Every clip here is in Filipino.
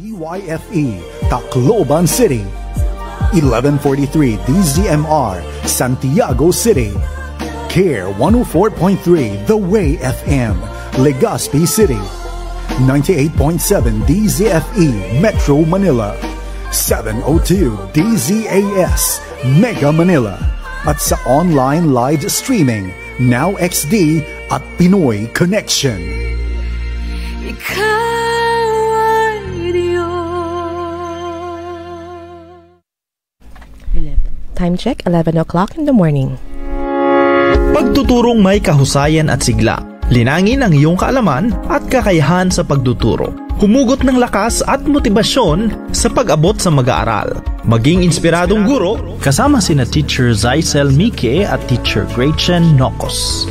DYFE, Tacloban City. 1143 DZMR, Santiago City. CARE 104.3 The Way FM, Legazpi City. 98.7 DZFE, Metro Manila. 702 DZAS, Mega Manila. At sa online live streaming, Now XD at Pinoy Connection. Time check, 11 o'clock in the morning. Pagtuturong may kahusayan at sigla. Linangin ang iyong kaalaman at kakayahan sa pagtuturo. Humugot ng lakas at motibasyon sa pag-abot sa mag-aaral. Maging inspiradong guro kasama sina Teacher Zaisel Mike at Teacher Gretchen Nokos.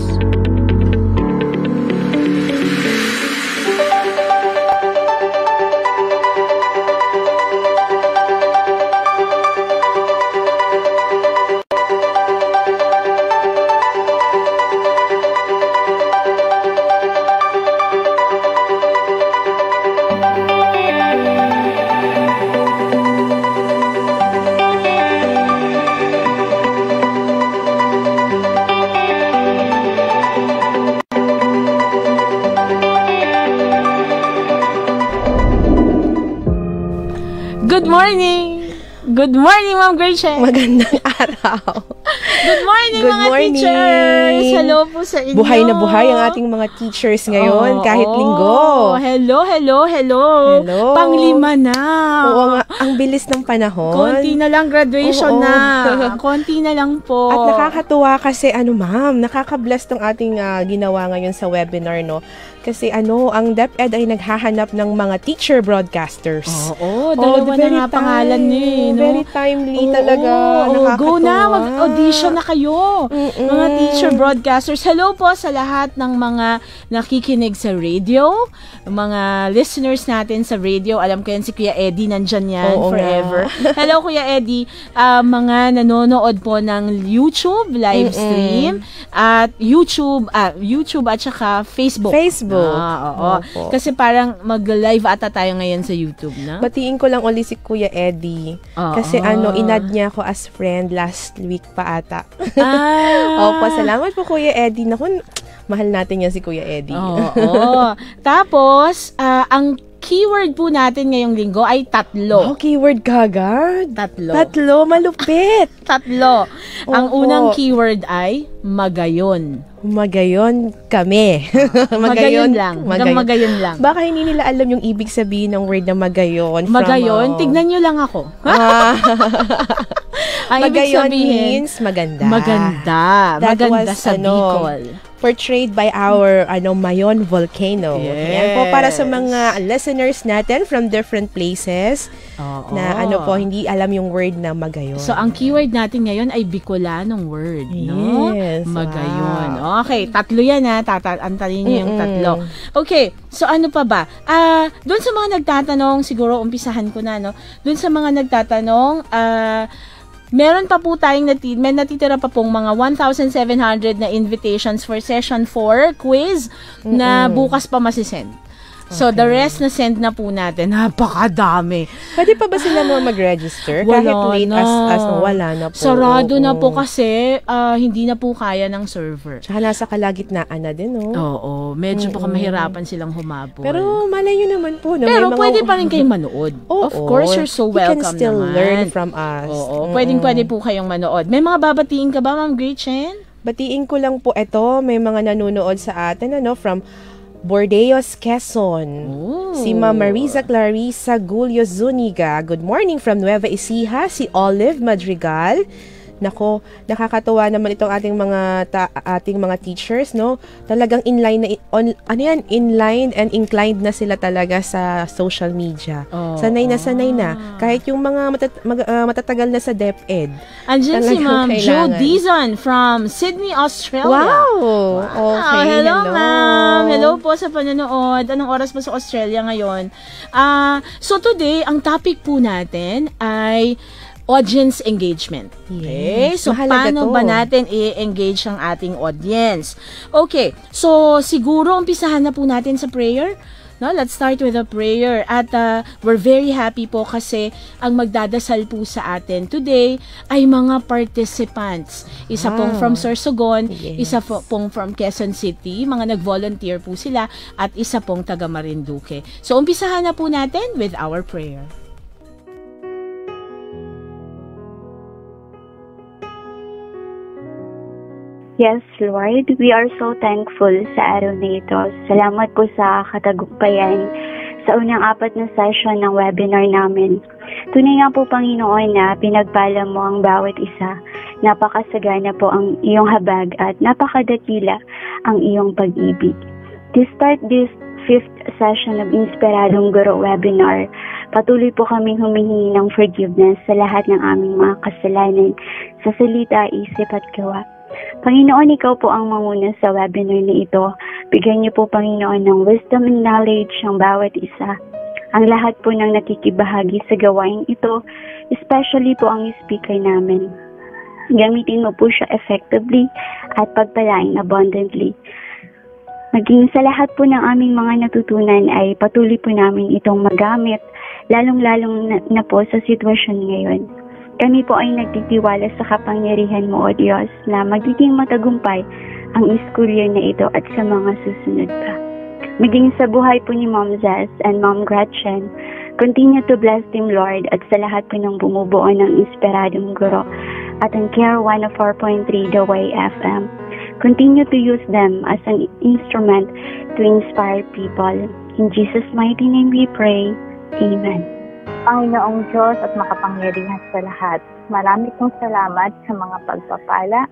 Ma'am Gretchen! Magandang araw. Good morning, Good mga morning. teachers! Hello po sa inyo! Buhay na buhay ang ating mga teachers ngayon Oo, kahit linggo. Hello, hello, hello! Hello. Panglima na! Oo nga, ang bilis ng panahon. Konti na lang graduation Oo. na. Konti na lang po. At nakakatuwa kasi ano ma'am, nakaka-bless tong ating ah, ginawa ngayon sa webinar no. Kasi ano, ang DepEd ay naghahanap ng mga teacher broadcasters. Oo, dalawa na very nga pangalan niyo eh, no? Very timely Oo, talaga. oo, go na, mag-audition na kayo. Mm-mm. Mga teacher broadcasters. Hello po sa lahat ng mga nakikinig sa radio, mga listeners natin sa radio. Alam ko yan si Kuya Eddie, nandyan yan Oo forever. Hello Kuya Eddie. Ah, mga nanonood po ng YouTube live Mm-mm. stream at YouTube, ah, YouTube at saka Facebook. Facebook. Ah, oo. Opo. Kasi parang mag-live ata tayo ngayon sa YouTube, na? Batiin ko lang uli si Kuya Eddie. Oo. Kasi ano, inad niya ako as friend last week pa ata. Ah. Opo, salamat po Kuya Eddie. Naku, mahal natin yan si Kuya Eddie. Oo. Tapos, ah, ang keyword po natin ngayong linggo ay tatlo. Oh, keyword kagad. Tatlo. Tatlo, malupit. Tatlo. Ang Opo. unang keyword ay magayon. Magayon kami. Magayon lang. Hanggang magayon lang. Baka hindi nila alam yung ibig sabihin ng word na magayon. from, Magayon, uh, tignan nyo lang ako. ah, Ang ibig magayon sabihin, means maganda. maganda. That maganda was, sa ano, Bicol. Portrayed by our ano Mayon volcano. Yes. Yan po para sa mga listeners natin from different places Oo. na ano po hindi alam yung word na magayon. So, ang keyword natin ngayon ay Bicolanong word, no? Yes, Magayon. wow. Okay, tatlo yan ha. Tata antarin niyo yung tatlo. Okay, so ano pa ba? Ah, doon sa mga nagtatanong, siguro umpisahan ko na, no? Doon sa mga nagtatanong, ah, Meron pa po tayong nati may natitira pa pong mga 1,700 na invitations for session 4 quiz na bukas pa masisend. So, the rest na send na po natin. Napakadami. Pwede pa ba sila mga mag-register? Wala Kahit late na. as, as wala na po. Sarado na po kasi ah, hindi na po kaya ng server. Tsaka nasa kalagitnaan na din, no? Oo, medyo baka mahirapan silang humabol. Pero malay nyo naman po. No? Pero May mga- pwede pa rin kayong manood. Oo. of course, you're so You welcome can still naman. learn from us. Oo, pwedeng pwede po kayong manood. May mga babatiin ka ba, Ma'am Gretchen? Batiin ko lang po ito. May mga nanonood sa atin, ano, from Bordeos, Quezon. Oh. Si Ma Marisa Clarissa Gulio Zuniga. Good morning from Nueva Ecija. Si Olive Madrigal. Nako, nakakatuwa naman itong ating mga ta- ating mga teachers, no? Talagang inline na on, ano yan, inline and inclined na sila talaga sa social media. Oo. sanay na sanay na. Kahit yung mga matat- mag- ah, matatagal na sa DepEd. Andiyan si Ma'am Jo. Dizon from Sydney, Australia. Wow! Wow, Okay, hello, ma'am. Hello po sa panonood. Anong oras po sa Australia ngayon? Ah, so today, ang topic po natin ay audience engagement. Okay? Yes, So, mahalaga paano to. ba natin i-engage ang ating audience? Okay. So, siguro, umpisahan na po natin sa prayer. No, let's start with a prayer. At uh, we're very happy po kasi ang magdadasal po sa atin today ay mga participants. Isa Wow. pong from Sorsogon, Yes. isa po pong from Quezon City, mga nag-volunteer po sila, at isa pong taga Marinduque. So, umpisahan na po natin with our prayer. Yes, Lord, we are so thankful sa araw na ito. Salamat po sa katagumpayan sa unang apat na session ng webinar namin. Tunay nga po, Panginoon, na pinagpala mo ang bawat isa. Napakasagana po ang iyong habag at napakadakila ang iyong pag-ibig. To start this fifth session of Inspiradong Guro webinar, patuloy po kaming humihingi ng forgiveness sa lahat ng aming mga kasalanan sa salita, isip at gawa. Panginoon, ikaw po ang manguna sa webinar na ito. Bigyan niyo po, Panginoon, ng wisdom and knowledge ang bawat isa. Ang lahat po ng nakikibahagi sa gawain ito, especially po ang speaker namin. Gamitin mo po siya effectively at pagpalain abundantly. Maging sa lahat po ng aming mga natutunan ay patuloy po namin itong magamit, lalong-lalong na, na po sa sitwasyon ngayon. Kami po ay nagtitiwala sa kapangyarihan mo, O Diyos, na magiging matagumpay ang school year na ito at sa mga susunod pa. Maging sa buhay po ni Mom Zaz and Mom Gretchen, continue to bless them, Lord, at sa lahat po ng bumubuo ng Inspiradong Guro at ang Care 104.3 The Way FM. Continue to use them as an instrument to inspire people. In Jesus' mighty name we pray. Amen. Panginoong Diyos at makapangyarihan sa lahat, marami pong salamat sa mga pagpapala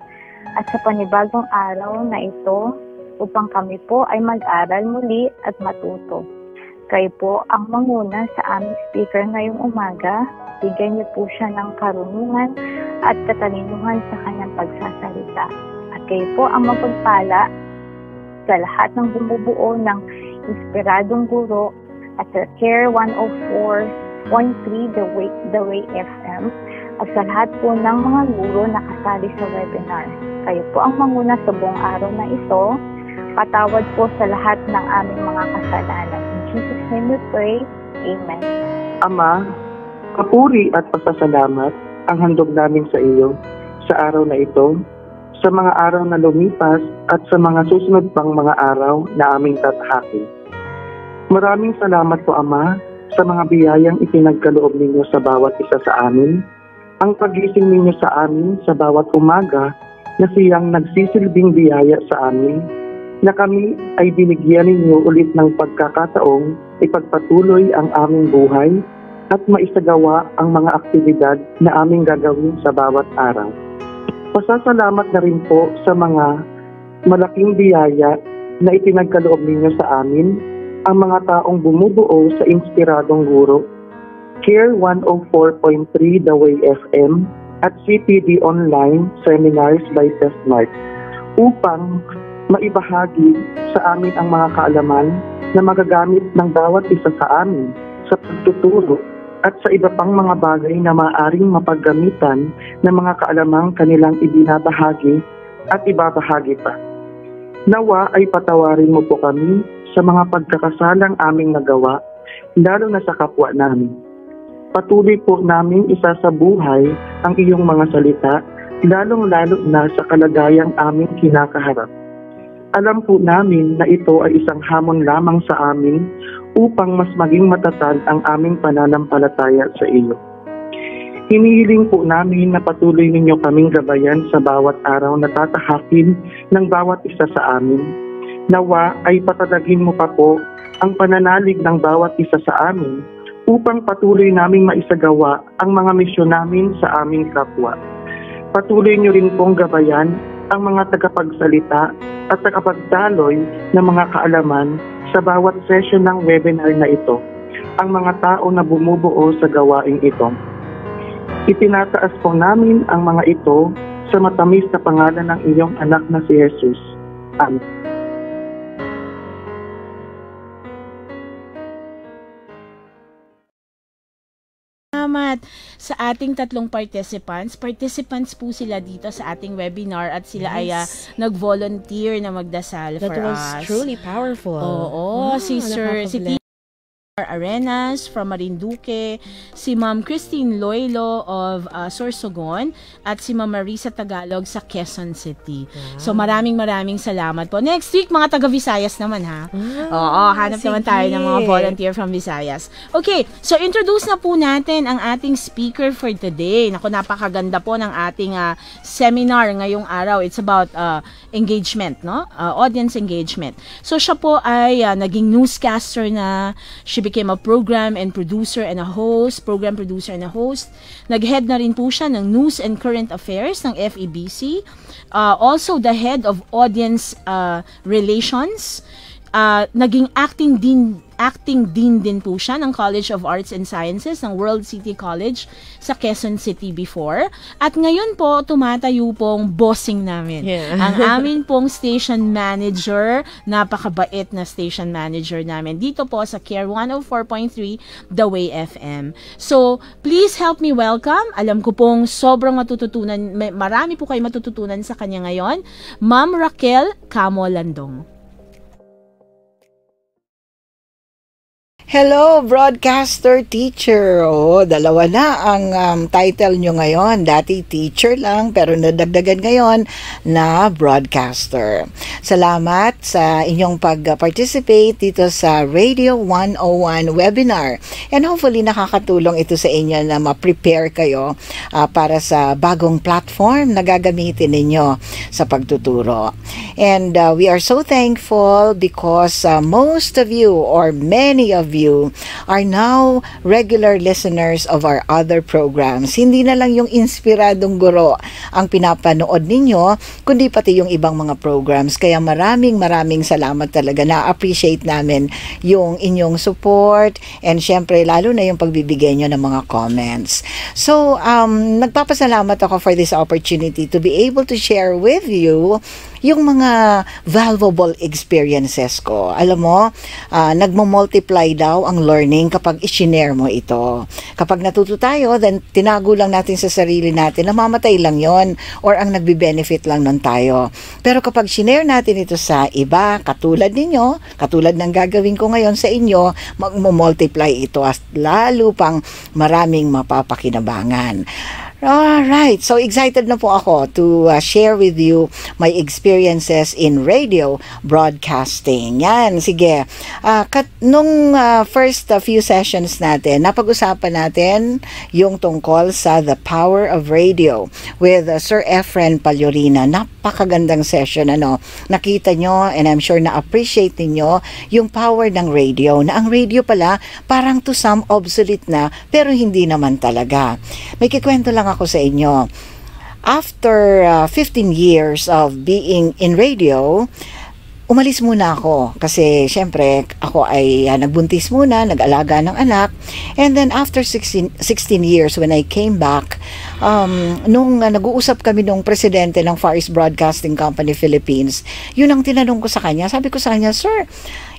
at sa panibagong araw na ito upang kami po ay mag-aral muli at matuto. Kayo po ang manguna sa aming speaker ngayong umaga. Bigyan niyo po siya ng karunungan at katalinuhan sa kanyang pagsasalita. At kayo po ang mapagpala sa lahat ng bumubuo ng Inspiradong Guro at sa Care 104.3 The Way, The Way FM at sa lahat po ng mga guro na kasali sa webinar. Kayo po ang manguna sa buong araw na ito. Patawad po sa lahat ng aming mga kasalanan. In Jesus' name we pray. Amen. Ama, kapuri at pasasalamat ang handog namin sa iyo sa araw na ito, sa mga araw na lumipas at sa mga susunod pang mga araw na aming tatahakin. Maraming salamat po Ama sa mga biyayang ipinagkaloob ninyo sa bawat isa sa amin, ang pagising ninyo sa amin sa bawat umaga na siyang nagsisilbing biyaya sa amin, na kami ay binigyan ninyo ulit ng pagkakataong ipagpatuloy ang aming buhay at maisagawa ang mga aktibidad na aming gagawin sa bawat araw. Pasasalamat na rin po sa mga malaking biyaya na itinagkaloob ninyo sa amin, ang mga taong bumubuo sa Inspiradong Guro, Care 104.3 The Way FM, at CPD Online Seminars by Testmark upang maibahagi sa amin ang mga kaalaman na magagamit ng bawat isa sa amin sa pagtuturo at sa iba pang mga bagay na maaaring mapaggamitan ng mga kaalamang kanilang ibinabahagi at ibabahagi pa. Nawa ay patawarin mo po kami sa mga pagkakasalang aming nagawa, lalo na sa kapwa namin. Patuloy po namin isa sa buhay ang iyong mga salita, lalong-lalo na sa kalagayang aming kinakaharap. Alam po namin na ito ay isang hamon lamang sa amin upang mas maging matatag ang aming pananampalataya sa iyo. Hinihiling po namin na patuloy ninyo kaming gabayan sa bawat araw na tatahakin ng bawat isa sa amin. Nawa ay patadagin mo pa po ang pananalig ng bawat isa sa amin upang patuloy naming maisagawa ang mga misyon namin sa aming kapwa. Patuloy niyo rin pong gabayan ang mga tagapagsalita at tagapagdaloy ng mga kaalaman sa bawat session ng webinar na ito, ang mga tao na bumubuo sa gawaing ito. Itinataas po namin ang mga ito sa matamis na pangalan ng iyong anak na si Jesus. Amen. Salamat sa ating tatlong participants. Participants po sila dito sa ating webinar at sila ay ah, Yes. nag-volunteer na magdasal That for was us. truly powerful. Oo, Wow, si Sir, si. Arenas from Marinduque, si Ma'am Christine Loilo of uh, Sorsogon, at si Ma'am Marisa Tagalog sa Quezon City. So maraming maraming salamat po. Next week, mga taga Visayas naman ha. Ah, Oo, hanap naman tayo ng mga volunteer from Visayas. Okay, so introduce na po natin ang ating speaker for today. Naku, napakaganda po ng ating uh, seminar ngayong araw. It's about uh, engagement, no? Uh, audience engagement. So siya po ay uh, naging newscaster na. She became a program and producer and a host, program producer and a host. Nag-head na rin po siya ng News and Current Affairs ng FEBC. Uh, also the head of audience uh, relations. Uh, naging acting din acting dean din po siya ng College of Arts and Sciences ng World City College sa Quezon City before. At ngayon po, tumatayo pong bossing namin. Yeah. Ang amin pong station manager, napakabait na station manager namin dito po sa Care 104.3 The Way FM. So, please help me welcome. Alam ko pong sobrang matututunan, marami po kayo matututunan sa kanya ngayon, Ma'am Raquel Camo Landong. Hello, broadcaster teacher. Oh, dalawa na ang um, title nyo ngayon. Dati teacher lang, pero nadagdagan ngayon na broadcaster. Salamat sa inyong pag-participate dito sa Radio 101 webinar. And hopefully nakakatulong ito sa inyo na ma-prepare kayo uh, para sa bagong platform na gagamitin ninyo sa pagtuturo. And uh, we are so thankful because uh, most of you or many of you are now regular listeners of our other programs. Hindi na lang yung inspiradong guro ang pinapanood ninyo, kundi pati yung ibang mga programs. Kaya maraming maraming salamat talaga. Na-appreciate namin yung inyong support and syempre lalo na yung pagbibigay nyo ng mga comments. So, um, nagpapasalamat ako for this opportunity to be able to share with you yung mga valuable experiences ko. Alam mo, uh, nagmo-multiply daw ang learning kapag i-share mo ito. Kapag natuto tayo, then tinago lang natin sa sarili natin, namamatay lang yon or ang nagbe-benefit lang nun tayo. Pero kapag share natin ito sa iba, katulad ninyo, katulad ng gagawin ko ngayon sa inyo, magmo-multiply ito at lalo pang maraming mapapakinabangan. Alright, so excited na po ako to uh, share with you my experiences in radio broadcasting. Yan, sige. Uh, kat, nung uh, first uh, few sessions natin, napag-usapan natin yung tungkol sa The Power of Radio with uh, Sir Efren Paljorina. Napakagandang session, ano. Nakita nyo, and I'm sure na-appreciate ninyo, yung power ng radio, na ang radio pala parang to some obsolete na, pero hindi naman talaga. May kikwento lang ako sa inyo. After uh, 15 years of being in radio, umalis muna ako kasi syempre ako ay uh, nagbuntis muna, nag-alaga ng anak. And then after 16, 16 years when I came back, um, nung uh, nag-uusap kami nung presidente ng Far East Broadcasting Company Philippines, yun ang tinanong ko sa kanya. Sabi ko sa kanya, Sir,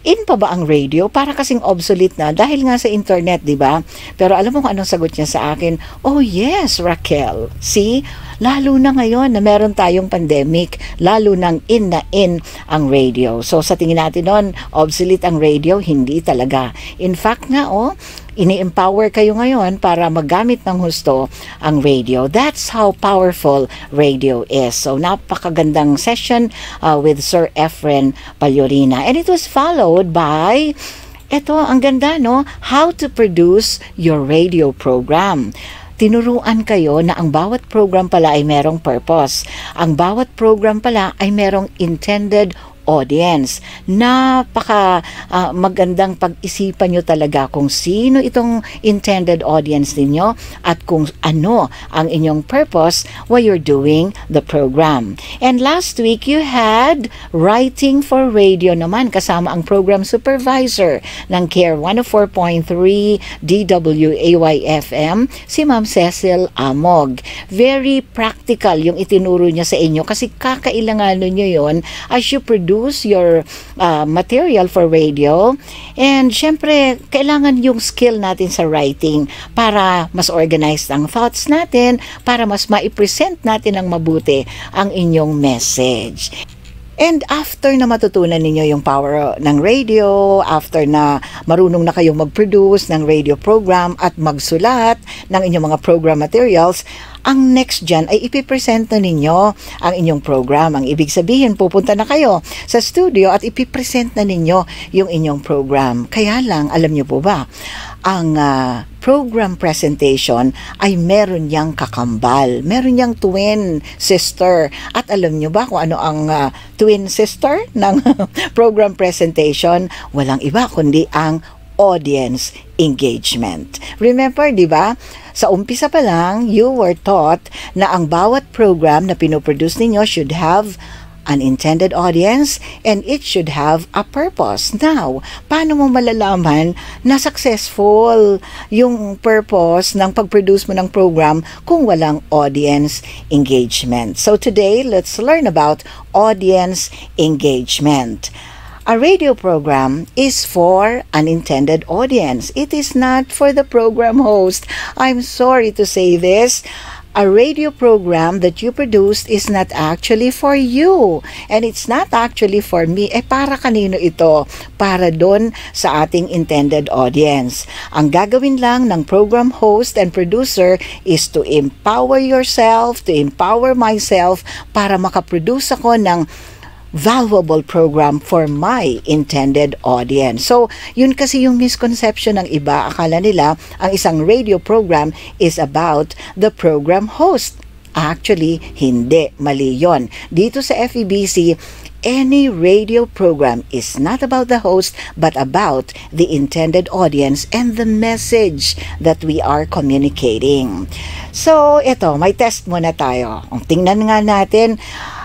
in pa ba ang radio? Para kasing obsolete na dahil nga sa internet, di ba? Pero alam mo kung anong sagot niya sa akin? Oh yes, Raquel. See? Lalo na ngayon na meron tayong pandemic, lalo nang in na in ang radio. So sa tingin natin noon, obsolete ang radio, hindi talaga. In fact nga, oh, ini-empower kayo ngayon para magamit ng husto ang radio. That's how powerful radio is. So, napakagandang session uh, with Sir Efren Paljorina. And it was followed by ito, ang ganda, no? How to produce your radio program tinuruan kayo na ang bawat program pala ay merong purpose. Ang bawat program pala ay merong intended audience. Napaka uh, magandang pag-isipan nyo talaga kung sino itong intended audience ninyo at kung ano ang inyong purpose while you're doing the program. And last week, you had Writing for Radio naman kasama ang program supervisor ng CARE 104.3 DWAY-FM, si Ma'am Cecil Amog. Very practical yung itinuro niya sa inyo kasi kakailanganan nyo yon as you produce your uh, material for radio. And syempre, kailangan yung skill natin sa writing para mas organized ang thoughts natin, para mas ma-present natin ng mabuti ang inyong message. And after na matutunan ninyo yung power ng radio, after na marunong na kayong mag-produce ng radio program at magsulat ng inyong mga program materials, ang next dyan ay ipipresent na ninyo ang inyong program. Ang ibig sabihin, pupunta na kayo sa studio at ipipresent na ninyo yung inyong program. Kaya lang, alam nyo po ba, ang uh, program presentation ay meron niyang kakambal. Meron niyang twin sister. At alam niyo ba kung ano ang uh, twin sister ng program presentation? Walang iba kundi ang audience engagement. Remember, di ba? Sa umpisa pa lang, you were taught na ang bawat program na pinoproduce ninyo should have an intended audience and it should have a purpose. Now, paano mo malalaman na successful yung purpose ng pag-produce mo ng program kung walang audience engagement? So today, let's learn about audience engagement. A radio program is for an intended audience. It is not for the program host. I'm sorry to say this a radio program that you produced is not actually for you. And it's not actually for me. Eh, para kanino ito? Para doon sa ating intended audience. Ang gagawin lang ng program host and producer is to empower yourself, to empower myself para makaproduce ako ng valuable program for my intended audience. So, yun kasi yung misconception ng iba. Akala nila ang isang radio program is about the program host. Actually, hindi. Mali yon. Dito sa FEBC, any radio program is not about the host but about the intended audience and the message that we are communicating. So, ito, may test muna tayo. Tingnan nga natin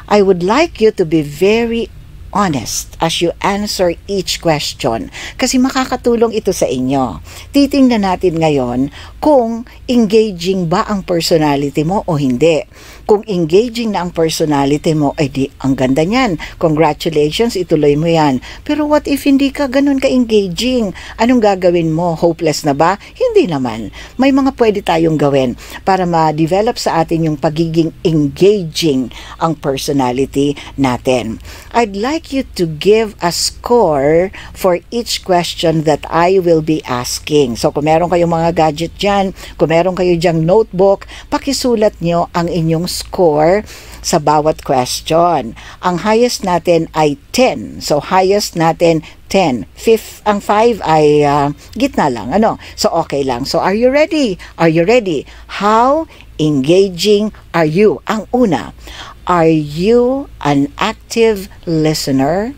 I would like you to be very honest as you answer each question kasi makakatulong ito sa inyo. Titingnan natin ngayon kung engaging ba ang personality mo o hindi. Kung engaging na ang personality mo, ay di, ang ganda niyan. Congratulations, ituloy mo yan. Pero what if hindi ka ganun ka-engaging? Anong gagawin mo? Hopeless na ba? Hindi naman. May mga pwede tayong gawin para ma-develop sa atin yung pagiging engaging ang personality natin. I'd like you to give a score for each question that I will be asking. So kung meron kayong mga gadget dyan, kung meron kayo dyang notebook, pakisulat nyo ang inyong score sa bawat question. Ang highest natin ay 10. So, highest natin 10. Fifth, ang 5 ay uh, gitna lang. Ano? So, okay lang. So, are you ready? Are you ready? How engaging are you? Ang una, are you an active listener?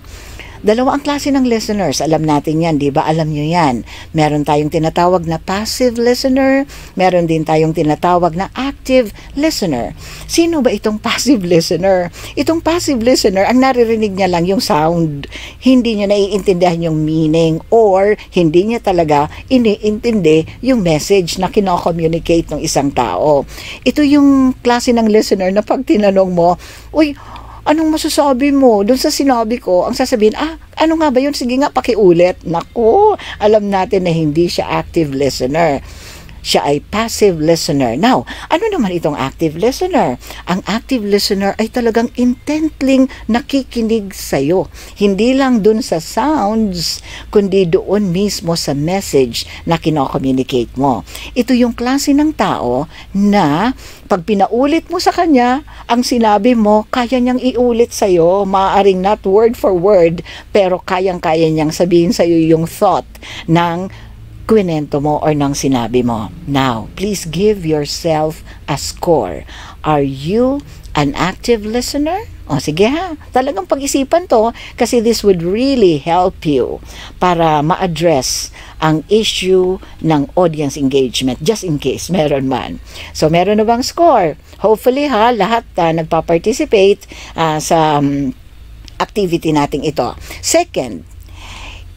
Dalawa ang klase ng listeners. Alam natin yan, di ba? Alam nyo yan. Meron tayong tinatawag na passive listener. Meron din tayong tinatawag na active listener. Sino ba itong passive listener? Itong passive listener, ang naririnig niya lang yung sound. Hindi niya naiintindihan yung meaning or hindi niya talaga iniintindi yung message na kino-communicate ng isang tao. Ito yung klase ng listener na pag tinanong mo, uy, anong masasabi mo? Doon sa sinabi ko, ang sasabihin, ah, ano nga ba yun? Sige nga, pakiulit. Naku, alam natin na hindi siya active listener siya ay passive listener. Now, ano naman itong active listener? Ang active listener ay talagang intently nakikinig sa'yo. Hindi lang dun sa sounds, kundi doon mismo sa message na kino-communicate mo. Ito yung klase ng tao na pag pinaulit mo sa kanya, ang sinabi mo, kaya niyang iulit sa'yo, maaaring not word for word, pero kayang-kaya niyang sabihin sa'yo yung thought ng kwento mo or ng sinabi mo. Now, please give yourself a score. Are you an active listener? O sige ha, talagang pag-isipan to kasi this would really help you para ma-address ang issue ng audience engagement just in case meron man. So meron na bang score? Hopefully ha, lahat uh, nagpa-participate uh, sa um, activity nating ito. Second,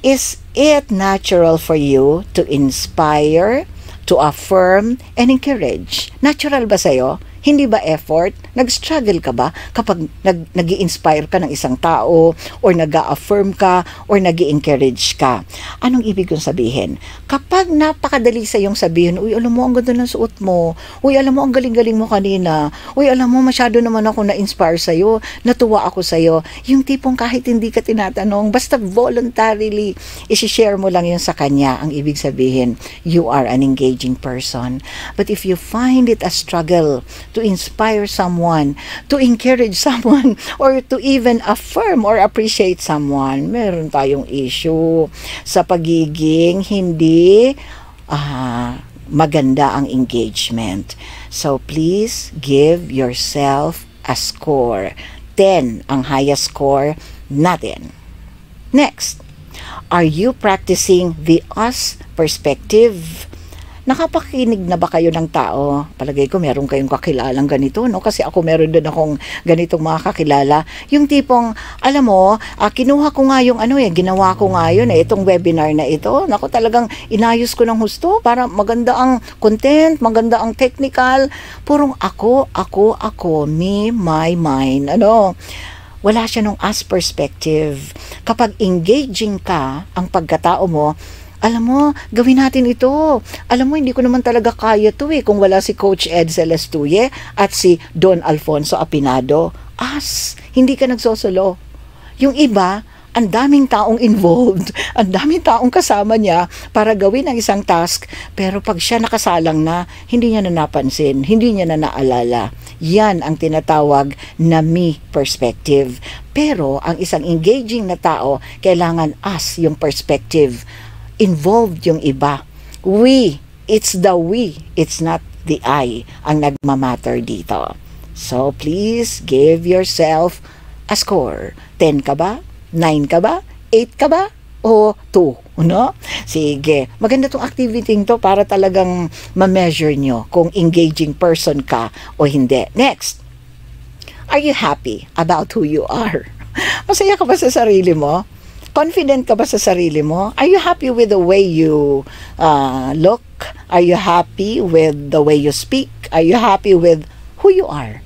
is it natural for you to inspire, to affirm, and encourage? Natural ba sa'yo? Hindi ba effort? Nag-struggle ka ba kapag nag, nag inspire ka ng isang tao or nag affirm ka or nag encourage ka? Anong ibig kong sabihin? Kapag napakadali sa iyong sabihin, uy, alam mo, ang ganda ng suot mo. Uy, alam mo, ang galing-galing mo kanina. Uy, alam mo, masyado naman ako na-inspire sa'yo. Natuwa ako sa'yo. Yung tipong kahit hindi ka tinatanong, basta voluntarily, isi-share mo lang yun sa kanya. Ang ibig sabihin, you are an engaging person. But if you find it a struggle to inspire someone, to encourage someone, or to even affirm or appreciate someone, meron tayong issue sa pagiging hindi uh, maganda ang engagement. So please give yourself a score. 10 ang highest score natin. Next, are you practicing the us perspective? Nakapakinig na ba kayo ng tao? Palagay ko meron kayong kakilalang ganito, no? Kasi ako meron din akong ganitong mga kakilala. Yung tipong, alam mo, uh, kinuha ko nga yung ano eh, ginawa ko nga yun eh, itong webinar na ito. Nako talagang inayos ko ng husto para maganda ang content, maganda ang technical. Purong ako, ako, ako, me, my, mine. Ano? Wala siya nung as perspective. Kapag engaging ka, ang pagkatao mo, alam mo, gawin natin ito. Alam mo, hindi ko naman talaga kaya to eh kung wala si Coach Ed Celestuye at si Don Alfonso Apinado. As, hindi ka nagsosolo. Yung iba, ang daming taong involved, ang daming taong kasama niya para gawin ang isang task, pero pag siya nakasalang na, hindi niya na napansin, hindi niya na naalala. Yan ang tinatawag na me perspective. Pero ang isang engaging na tao, kailangan us yung perspective involved yung iba. We, it's the we, it's not the I ang nagmamatter dito. So please give yourself a score. 10 ka ba? 9 ka ba? 8 ka ba? O 2? No? Sige. Maganda tong activity to para talagang ma-measure nyo kung engaging person ka o hindi. Next. Are you happy about who you are? Masaya ka ba sa sarili mo? Confident ka ba sa sarili mo? Are you happy with the way you uh, look? Are you happy with the way you speak? Are you happy with who you are?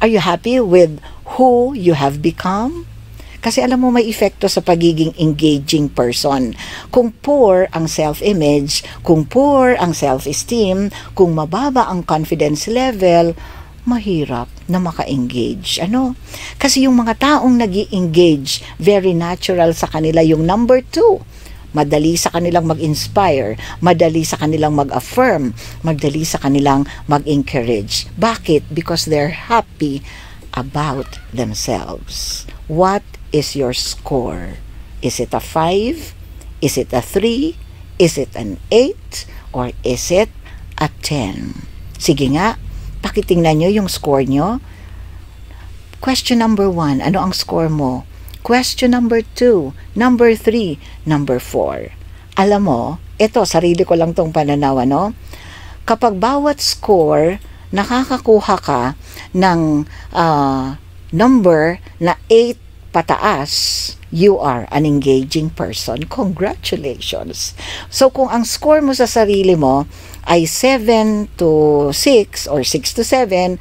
Are you happy with who you have become? Kasi alam mo may epekto sa pagiging engaging person. Kung poor ang self-image, kung poor ang self-esteem, kung mababa ang confidence level, mahirap na maka-engage. Ano? Kasi yung mga taong nag engage very natural sa kanila yung number two. Madali sa kanilang mag-inspire, madali sa kanilang mag-affirm, madali sa kanilang mag-encourage. Bakit? Because they're happy about themselves. What is your score? Is it a 5? Is it a 3? Is it an 8? Or is it a 10? Sige nga, pakitingnan nyo yung score nyo. Question number one, ano ang score mo? Question number two, number three, number four. Alam mo, ito, sarili ko lang tong pananaw, no? Kapag bawat score, nakakakuha ka ng uh, number na 8 pataas, you are an engaging person. Congratulations! So, kung ang score mo sa sarili mo ay 7 to 6 or 6 to 7,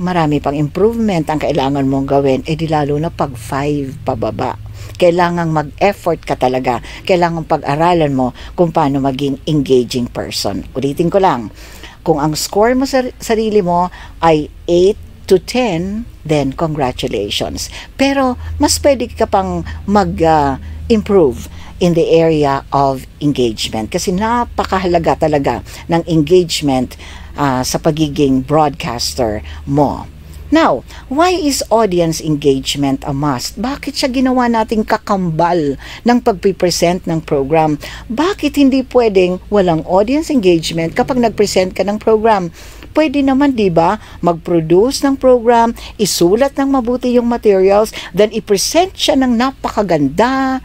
marami pang improvement ang kailangan mong gawin. Eh di lalo na pag 5 pababa. Kailangang mag-effort ka talaga. Kailangan pag-aralan mo kung paano maging engaging person. Ulitin ko lang. Kung ang score mo sa sarili mo ay 8 to 10, then congratulations. Pero mas pwede ka pang mag-improve. Uh, in the area of engagement kasi napakahalaga talaga ng engagement uh, sa pagiging broadcaster mo. Now, why is audience engagement a must? Bakit siya ginawa nating kakambal ng pagpipresent ng program? Bakit hindi pwedeng walang audience engagement kapag nag-present ka ng program? Pwede naman, di ba, mag-produce ng program, isulat ng mabuti yung materials, then i-present siya ng napakaganda,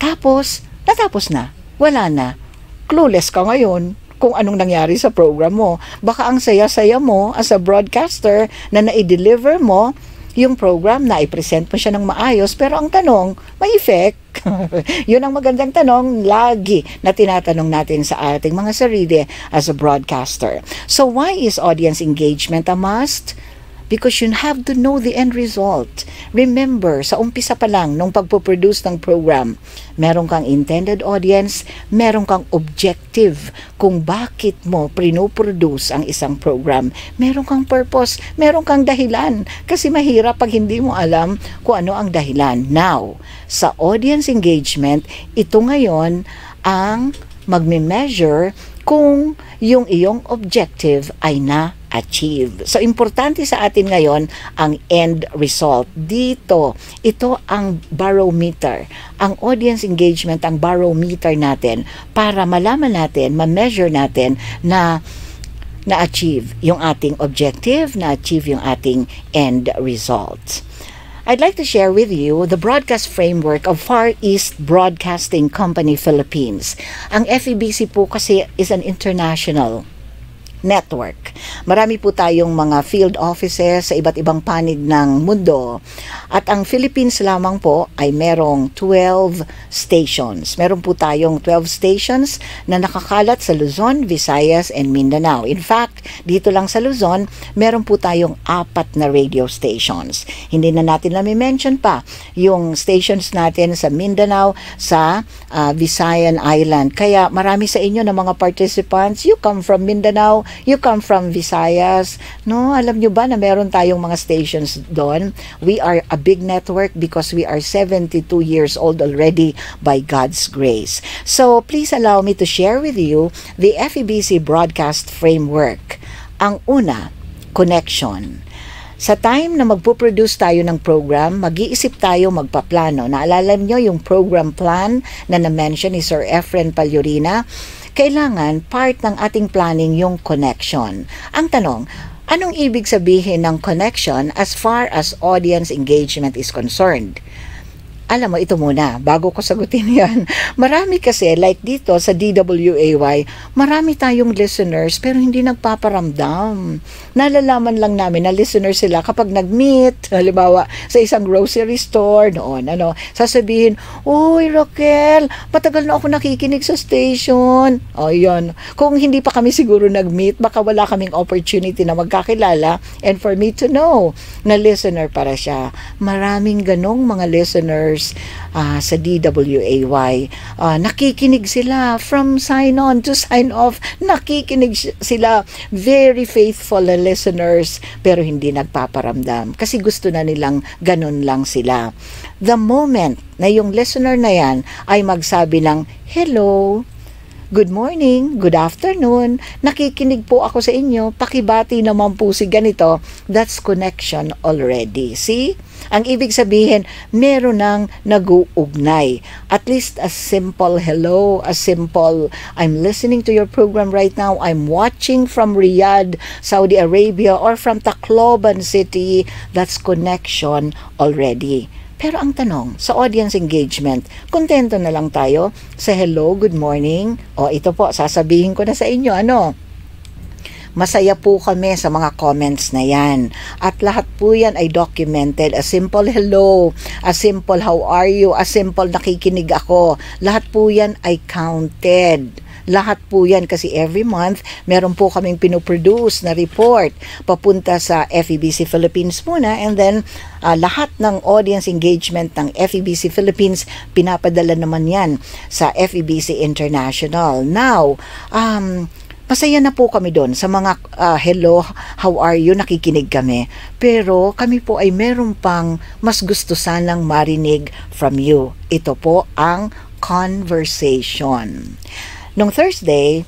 tapos, natapos na. Wala na. Clueless ka ngayon kung anong nangyari sa program mo. Baka ang saya-saya mo as a broadcaster na na-deliver mo, yung program na i-present mo siya ng maayos pero ang tanong, may effect? Yun ang magandang tanong lagi na tinatanong natin sa ating mga sarili as a broadcaster. So why is audience engagement a must? Because you have to know the end result. Remember, sa umpisa pa lang, nung pagpo-produce ng program, meron kang intended audience, meron kang objective kung bakit mo pinoproduce ang isang program. Meron kang purpose, meron kang dahilan. Kasi mahirap pag hindi mo alam kung ano ang dahilan. Now, sa audience engagement, ito ngayon ang magme-measure kung yung iyong objective ay na achieve. So, importante sa atin ngayon ang end result. Dito, ito ang barometer. Ang audience engagement, ang barometer natin para malaman natin, ma-measure natin na na-achieve yung ating objective, na-achieve yung ating end result. I'd like to share with you the broadcast framework of Far East Broadcasting Company Philippines. Ang FEBC po kasi is an international network. Marami po tayong mga field offices sa iba't ibang panig ng mundo. At ang Philippines lamang po ay merong 12 stations. Meron po tayong 12 stations na nakakalat sa Luzon, Visayas, and Mindanao. In fact, dito lang sa Luzon, meron po tayong apat na radio stations. Hindi na natin na mention pa yung stations natin sa Mindanao, sa uh, Visayan Island. Kaya marami sa inyo na mga participants, you come from Mindanao, you come from Visayas, no? Alam nyo ba na meron tayong mga stations doon? We are a big network because we are 72 years old already by God's grace. So, please allow me to share with you the FEBC broadcast framework. Ang una, connection. Sa time na magpo-produce tayo ng program, mag-iisip tayo magpaplano. Naalala niyo yung program plan na na-mention ni Sir Efren Palyurina? Kailangan part ng ating planning yung connection. Ang tanong, anong ibig sabihin ng connection as far as audience engagement is concerned? Alam mo, ito muna, bago ko sagutin yan. Marami kasi, like dito sa DWAY, marami tayong listeners pero hindi nagpaparamdam. Nalalaman lang namin na listener sila kapag nag-meet, halimbawa, sa isang grocery store noon, ano, sasabihin, Uy, Raquel, matagal na ako nakikinig sa station. O, yun. Kung hindi pa kami siguro nag-meet, baka wala kaming opportunity na magkakilala and for me to know na listener para siya. Maraming ganong mga listeners members uh, sa DWAY. Uh, nakikinig sila from sign on to sign off. Nakikinig sila. Very faithful listeners pero hindi nagpaparamdam kasi gusto na nilang ganun lang sila. The moment na yung listener na yan ay magsabi ng hello, Good morning, good afternoon, nakikinig po ako sa inyo, pakibati naman po si ganito, that's connection already. See? Ang ibig sabihin, meron nang nag-uugnay. At least a simple hello, a simple, I'm listening to your program right now, I'm watching from Riyadh, Saudi Arabia, or from Tacloban City, that's connection already. Pero ang tanong, sa audience engagement, kontento na lang tayo sa hello, good morning, o ito po, sasabihin ko na sa inyo, ano, Masaya po kami sa mga comments na yan. At lahat po yan ay documented. A simple hello, a simple how are you, a simple nakikinig ako. Lahat po yan ay counted. Lahat po yan kasi every month meron po kaming pinoproduce na report papunta sa FEBC Philippines muna and then uh, lahat ng audience engagement ng FEBC Philippines pinapadala naman yan sa FEBC International. Now, um, Masaya na po kami doon sa mga uh, hello, how are you, nakikinig kami. Pero kami po ay meron pang mas gusto sanang marinig from you. Ito po ang conversation. Nung Thursday,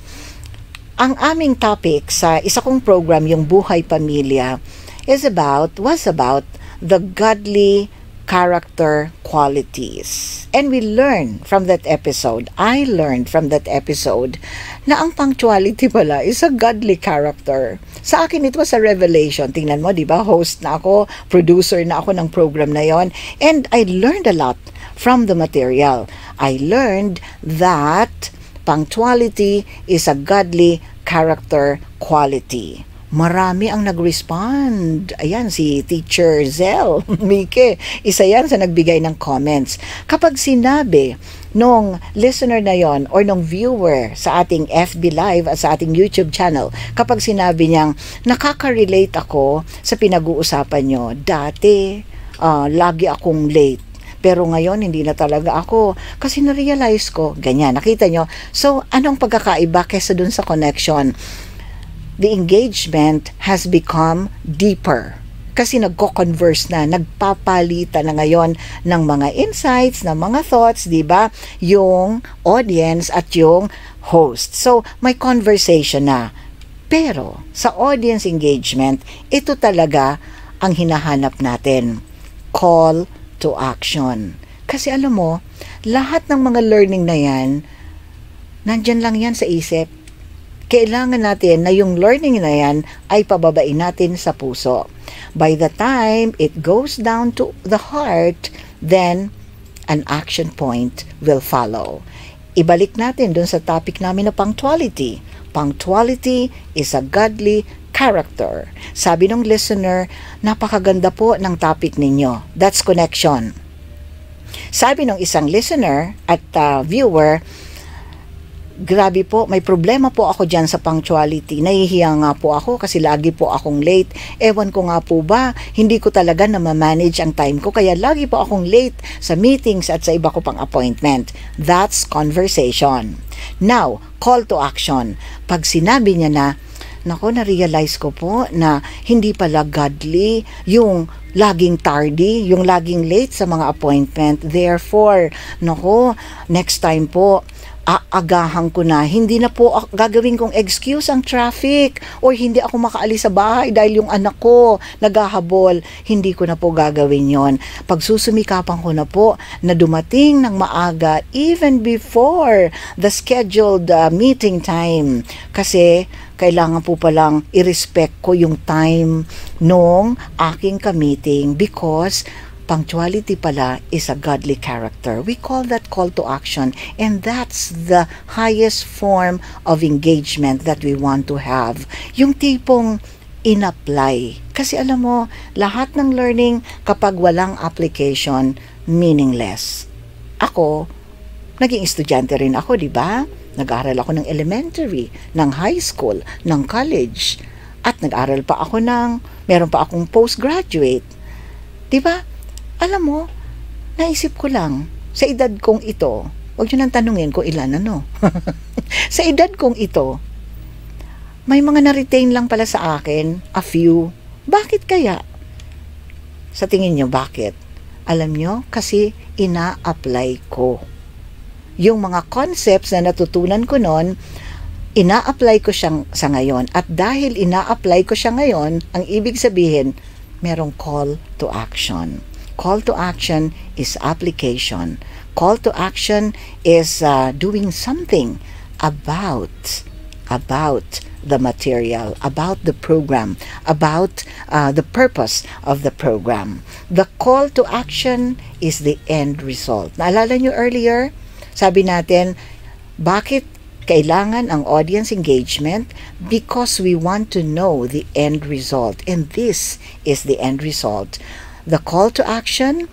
ang aming topic sa isa kong program, yung Buhay Pamilya, is about, was about the godly character qualities. And we learn from that episode, I learned from that episode, na ang punctuality pala is a godly character. Sa akin, it was a revelation. Tingnan mo, di ba? Host na ako, producer na ako ng program na yon, And I learned a lot from the material. I learned that punctuality is a godly character quality. marami ang nag-respond. Ayan, si Teacher Zell, Mike, isa yan sa nagbigay ng comments. Kapag sinabi nung listener na yon or nung viewer sa ating FB Live at sa ating YouTube channel, kapag sinabi niyang, nakaka-relate ako sa pinag-uusapan nyo, dati, uh, lagi akong late pero ngayon hindi na talaga ako kasi na-realize ko ganyan nakita nyo so anong pagkakaiba kesa dun sa connection the engagement has become deeper kasi nagko-converse na, nagpapalitan na ngayon ng mga insights, ng mga thoughts, 'di ba? Yung audience at yung host. So, may conversation na. Pero sa audience engagement, ito talaga ang hinahanap natin. Call to action. Kasi alam mo, lahat ng mga learning na 'yan, nandyan lang 'yan sa isip kailangan natin na yung learning na yan ay pababain natin sa puso. By the time it goes down to the heart, then an action point will follow. Ibalik natin dun sa topic namin na punctuality. Punctuality is a godly character. Sabi ng listener, napakaganda po ng topic ninyo. That's connection. Sabi ng isang listener at uh, viewer, grabe po, may problema po ako dyan sa punctuality. Nahihiya nga po ako kasi lagi po akong late. Ewan ko nga po ba, hindi ko talaga na manage ang time ko kaya lagi po akong late sa meetings at sa iba ko pang appointment. That's conversation. Now, call to action. Pag sinabi niya na, Nako, na-realize ko po na hindi pala godly yung laging tardy, yung laging late sa mga appointment. Therefore, nako, next time po, aagahan ko na. Hindi na po gagawin kong excuse ang traffic or hindi ako makaalis sa bahay dahil yung anak ko naghahabol. Hindi ko na po gagawin yon. Pagsusumikapan ko na po na dumating ng maaga even before the scheduled uh, meeting time. Kasi kailangan po palang i-respect ko yung time nung aking ka-meeting because punctuality pala is a godly character. We call that call to action and that's the highest form of engagement that we want to have. Yung tipong in-apply. Kasi alam mo, lahat ng learning kapag walang application, meaningless. Ako, naging estudyante rin ako, di ba? Nag-aral ako ng elementary, ng high school, ng college, at nag-aral pa ako ng, meron pa akong postgraduate. Di ba? Alam mo, naisip ko lang, sa edad kong ito, huwag nyo nang tanungin kung ilan ano. sa edad kong ito, may mga na-retain lang pala sa akin, a few. Bakit kaya? Sa tingin nyo, bakit? Alam nyo, kasi ina-apply ko. Yung mga concepts na natutunan ko noon, ina-apply ko siyang sa ngayon. At dahil ina-apply ko siya ngayon, ang ibig sabihin, merong call to action. Call to action is application. Call to action is uh, doing something about about the material, about the program, about uh, the purpose of the program. The call to action is the end result. Naalala nyo earlier, sabi natin, bakit kailangan ang audience engagement? Because we want to know the end result. And this is the end result. The call to action,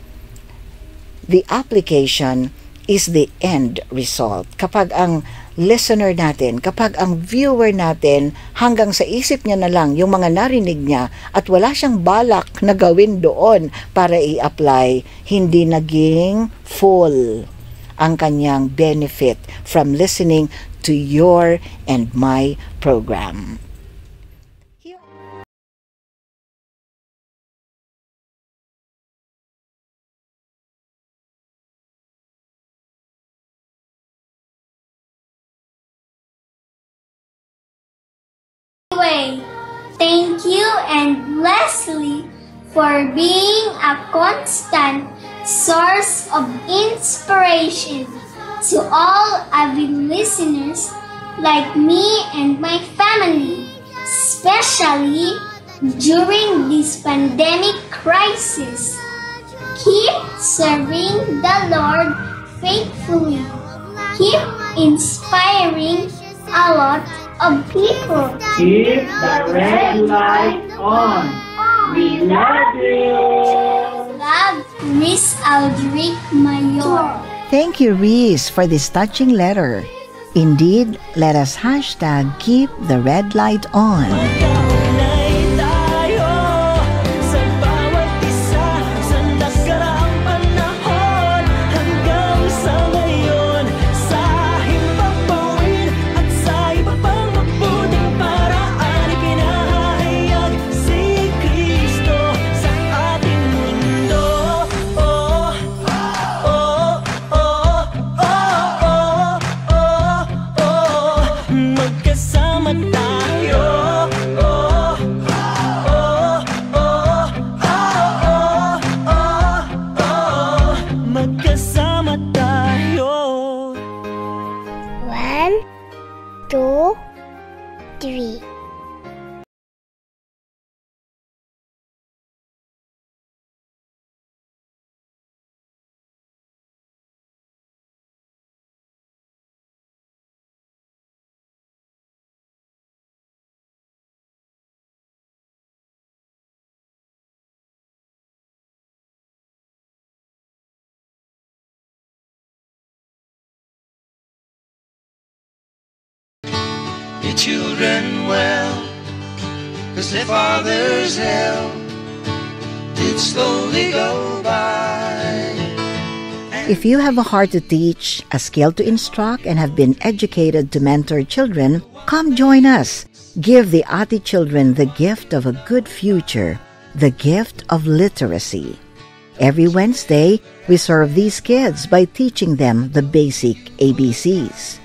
the application is the end result. Kapag ang listener natin, kapag ang viewer natin hanggang sa isip niya na lang yung mga narinig niya at wala siyang balak na gawin doon para i-apply, hindi naging full ang kanyang benefit from listening to your and my program. For being a constant source of inspiration to all avid listeners like me and my family, especially during this pandemic crisis. Keep serving the Lord faithfully. Keep inspiring a lot of people. Keep the red light on. We love you. Love, Miss Aldrich Mayor. Thank you, Reese, for this touching letter. Indeed, let us hashtag keep the red light on. Children well Cause their father's hell Did slowly go by If you have a heart to teach, a skill to instruct, and have been educated to mentor children, come join us. Give the Ati children the gift of a good future, the gift of literacy. Every Wednesday, we serve these kids by teaching them the basic ABCs.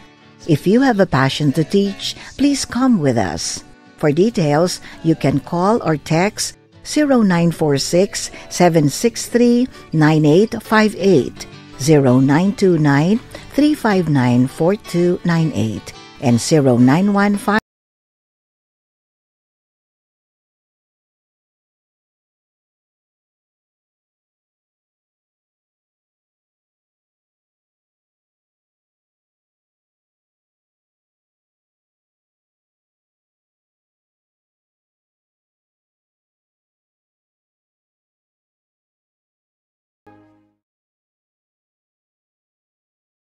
If you have a passion to teach, please come with us. For details, you can call or text 0946 763 9858, 0929 359 4298, and 0915「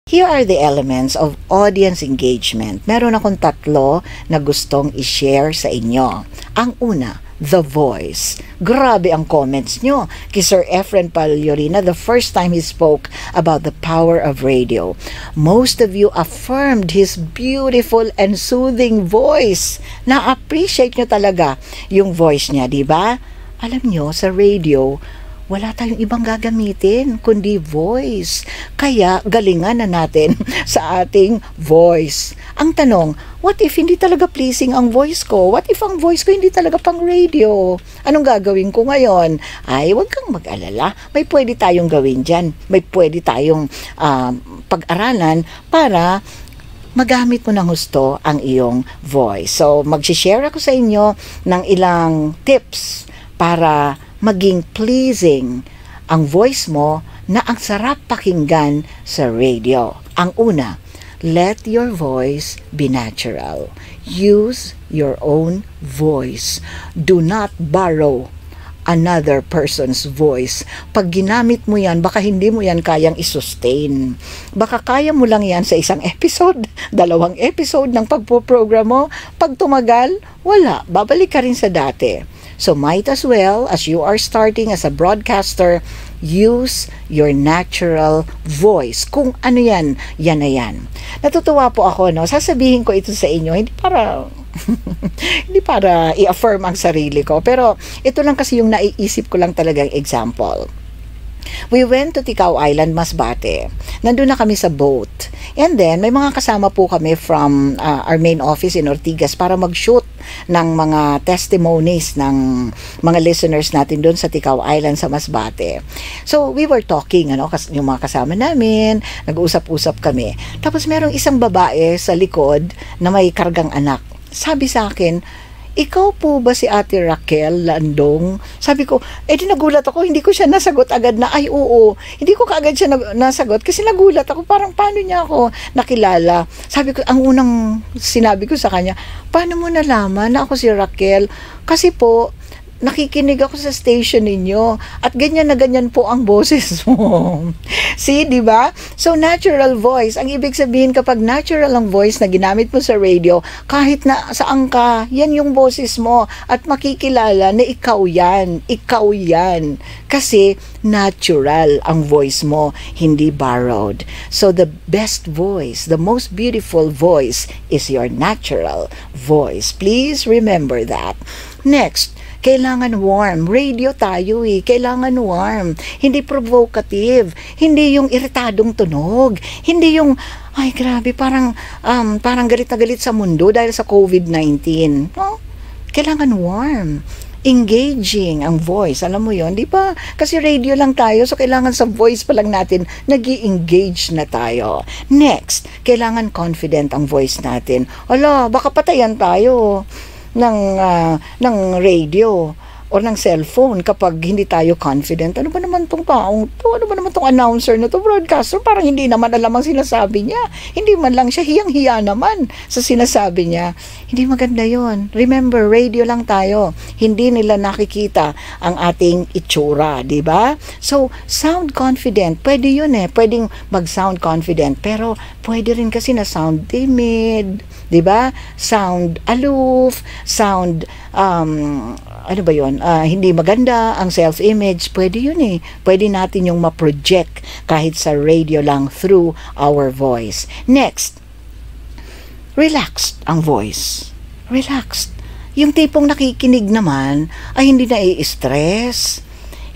Here are the elements of audience engagement. Meron akong tatlo na gustong i-share sa inyo. Ang una, The Voice. Grabe ang comments nyo. Kay Sir Efren Paliorina, the first time he spoke about the power of radio. Most of you affirmed his beautiful and soothing voice. Na-appreciate nyo talaga yung voice niya, di ba? Alam nyo, sa radio, wala tayong ibang gagamitin kundi voice. Kaya galingan na natin sa ating voice. Ang tanong, what if hindi talaga pleasing ang voice ko? What if ang voice ko hindi talaga pang radio? Anong gagawin ko ngayon? Ay, huwag kang mag-alala. May pwede tayong gawin dyan. May pwede tayong uh, pag-aralan para magamit mo ng husto ang iyong voice. So, mag-share ako sa inyo ng ilang tips para maging pleasing ang voice mo na ang sarap pakinggan sa radio. Ang una, let your voice be natural. Use your own voice. Do not borrow another person's voice. Pag ginamit mo yan, baka hindi mo yan kayang isustain. Baka kaya mo lang yan sa isang episode, dalawang episode ng pagpo-program mo. Pag tumagal, wala. Babalik ka rin sa dati. So might as well, as you are starting as a broadcaster, use your natural voice. Kung ano yan, yan na yan. Natutuwa po ako, no? Sasabihin ko ito sa inyo, hindi para hindi para i-affirm ang sarili ko. Pero ito lang kasi yung naiisip ko lang talagang example. We went to Ticao Island, Masbate. Nandun na kami sa boat. And then, may mga kasama po kami from uh, our main office in Ortigas para mag-shoot ng mga testimonies ng mga listeners natin doon sa Ticao Island sa Masbate. So, we were talking, ano, yung mga kasama namin, nag-usap-usap kami. Tapos, merong isang babae sa likod na may kargang anak. Sabi sa akin, ikaw po ba si Ate Raquel Landong? Sabi ko, eh di nagulat ako, hindi ko siya nasagot agad na, ay oo, hindi ko kaagad siya na- nasagot kasi nagulat ako, parang paano niya ako nakilala? Sabi ko, ang unang sinabi ko sa kanya, paano mo nalaman na ako si Raquel? Kasi po, nakikinig ako sa station ninyo at ganyan na ganyan po ang boses mo. See, di ba? So, natural voice. Ang ibig sabihin kapag natural ang voice na ginamit mo sa radio, kahit na saan ka, yan yung boses mo at makikilala na ikaw yan. Ikaw yan. Kasi natural ang voice mo, hindi borrowed. So, the best voice, the most beautiful voice is your natural voice. Please remember that. Next, kailangan warm. Radio tayo eh. Kailangan warm. Hindi provocative. Hindi yung iritadong tunog. Hindi yung, ay grabe, parang, um, parang galit na galit sa mundo dahil sa COVID-19. No? Kailangan warm engaging ang voice. Alam mo yon di ba? Kasi radio lang tayo, so kailangan sa voice pa lang natin, nag engage na tayo. Next, kailangan confident ang voice natin. Ala, baka patayan tayo ng, ah, ng radio or ng cellphone kapag hindi tayo confident. Ano ba naman tong taong to? Ano ba naman tong announcer na to? Broadcaster, parang hindi naman alam ang sinasabi niya. Hindi man lang siya hiyang-hiya naman sa sinasabi niya. Hindi maganda yon. Remember, radio lang tayo. Hindi nila nakikita ang ating itsura, di ba? So, sound confident. Pwede yun eh. Pwedeng mag-sound confident. Pero, pwede rin kasi na sound timid. Di ba? Sound aloof. Sound, um, ano ba yon Ah, hindi maganda ang self-image, pwede yun eh. Pwede natin yung ma-project kahit sa radio lang through our voice. Next, relaxed ang voice. Relaxed. Yung tipong nakikinig naman ay hindi na i-stress,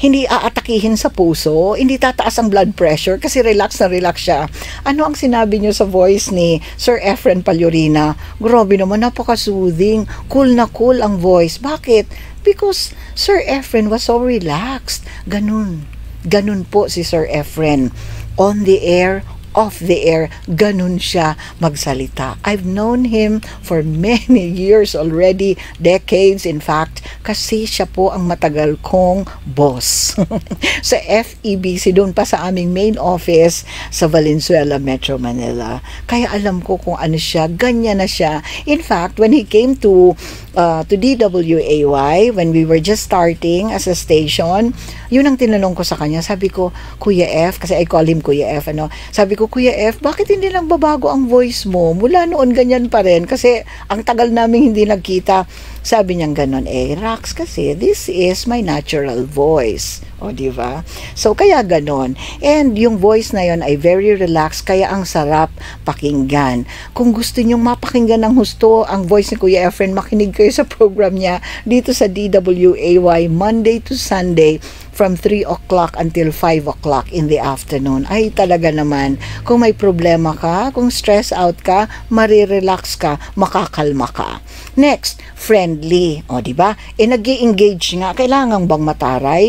hindi aatakihin sa puso, hindi tataas ang blood pressure kasi relax na relax siya. Ano ang sinabi niyo sa voice ni Sir Efren Palyurina? Grabe naman, napaka-soothing. Cool na cool ang voice. Bakit? Because Sir Efren was so relaxed. Ganun. Ganun po si Sir Efren. On the air, off the air, ganun siya magsalita. I've known him for many years already, decades in fact, kasi siya po ang matagal kong boss. sa FEBC, doon pa sa aming main office sa Valenzuela, Metro Manila. Kaya alam ko kung ano siya, ganyan na siya. In fact, when he came to uh, to DWAY, when we were just starting as a station, yun ang tinanong ko sa kanya. Sabi ko, Kuya F, kasi I call him Kuya F, ano, sabi ko, Kuya F, bakit hindi lang babago ang voice mo? Mula noon ganyan pa rin. Kasi ang tagal namin hindi nagkita. Sabi niya ganon, eh, Rax, kasi this is my natural voice. O, di ba? So, kaya ganon. And yung voice na yon ay very relaxed, kaya ang sarap pakinggan. Kung gusto nyong mapakinggan ng husto ang voice ni Kuya Efren, makinig kayo sa program niya dito sa DWAY Monday to Sunday from 3 o'clock until 5 o'clock in the afternoon. Ay talaga naman, kung may problema ka, kung stress out ka, marirelax ka, makakalma ka. Next, friendly. O, di ba? E nag engage nga. Kailangan bang mataray?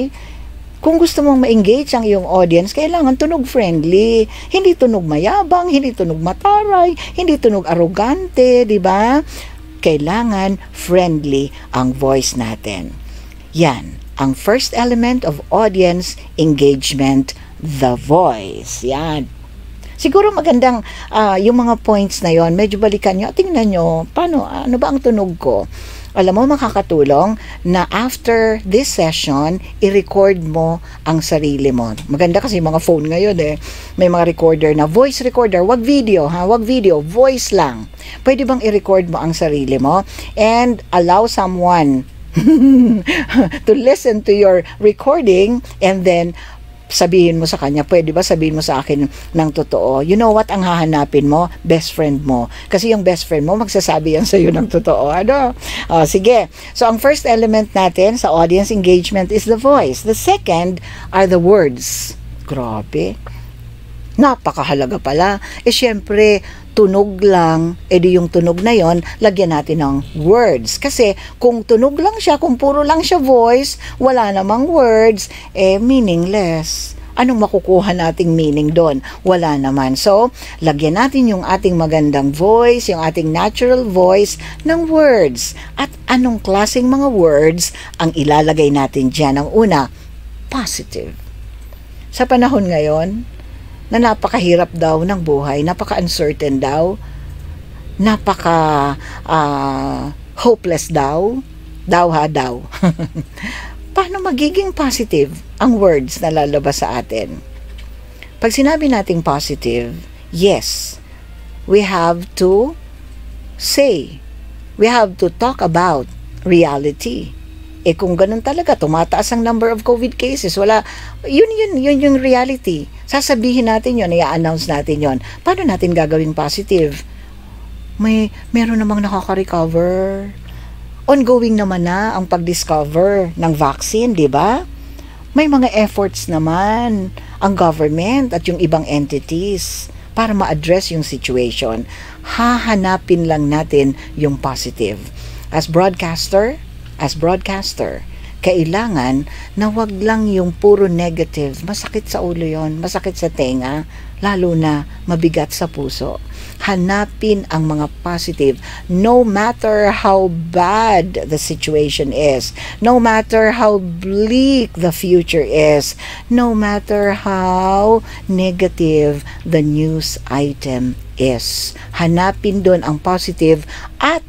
Kung gusto mong ma-engage ang iyong audience, kailangan tunog friendly. Hindi tunog mayabang, hindi tunog mataray, hindi tunog arrogante, di ba? Kailangan friendly ang voice natin. Yan, ang first element of audience engagement, the voice. Yan. Siguro magandang uh, yung mga points na yon medyo balikan nyo. Tingnan nyo, paano, ano ba ang tunog ko? alam mo makakatulong na after this session, i-record mo ang sarili mo. Maganda kasi mga phone ngayon eh. May mga recorder na voice recorder, wag video ha, wag video, voice lang. Pwede bang i-record mo ang sarili mo and allow someone to listen to your recording and then sabihin mo sa kanya, pwede ba sabihin mo sa akin ng totoo? You know what ang hahanapin mo? Best friend mo. Kasi yung best friend mo, magsasabi yan sa'yo ng totoo. Ano? Uh, sige. So, ang first element natin sa audience engagement is the voice. The second are the words. Grabe. Napakahalaga pala. Eh, syempre, tunog lang, edi yung tunog na yon lagyan natin ng words. Kasi kung tunog lang siya, kung puro lang siya voice, wala namang words, eh meaningless. Anong makukuha nating meaning doon? Wala naman. So, lagyan natin yung ating magandang voice, yung ating natural voice ng words. At anong klaseng mga words ang ilalagay natin dyan? Ang una, positive. Sa panahon ngayon, na napakahirap daw ng buhay, napaka-uncertain daw, napaka uh, hopeless daw, daw ha daw. paano magiging positive ang words na lalabas sa atin? Pag sinabi nating positive, yes, we have to say, we have to talk about reality. Eh kung ganun talaga, tumataas ang number of COVID cases, wala, yun yun, yun yung reality. Sasabihin natin yun, i-announce natin yun. Paano natin gagawin positive? May, meron namang nakaka-recover ongoing naman na ang pag-discover ng vaccine, di ba? May mga efforts naman ang government at yung ibang entities para ma-address yung situation. Hahanapin lang natin yung positive. As broadcaster, as broadcaster, kailangan na wag lang yung puro negative. Masakit sa ulo yon, masakit sa tenga, lalo na mabigat sa puso hanapin ang mga positive no matter how bad the situation is, no matter how bleak the future is, no matter how negative the news item is. Hanapin doon ang positive at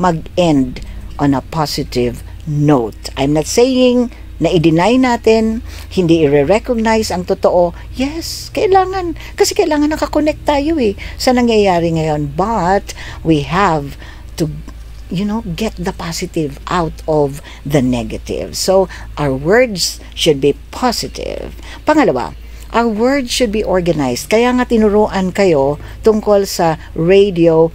mag-end on a positive note. I'm not saying na i-deny natin, hindi i-recognize ang totoo, yes, kailangan. Kasi kailangan nakakonect tayo eh sa nangyayari ngayon. But we have to you know, get the positive out of the negative. So, our words should be positive. Pangalawa, our words should be organized. Kaya nga tinuruan kayo tungkol sa radio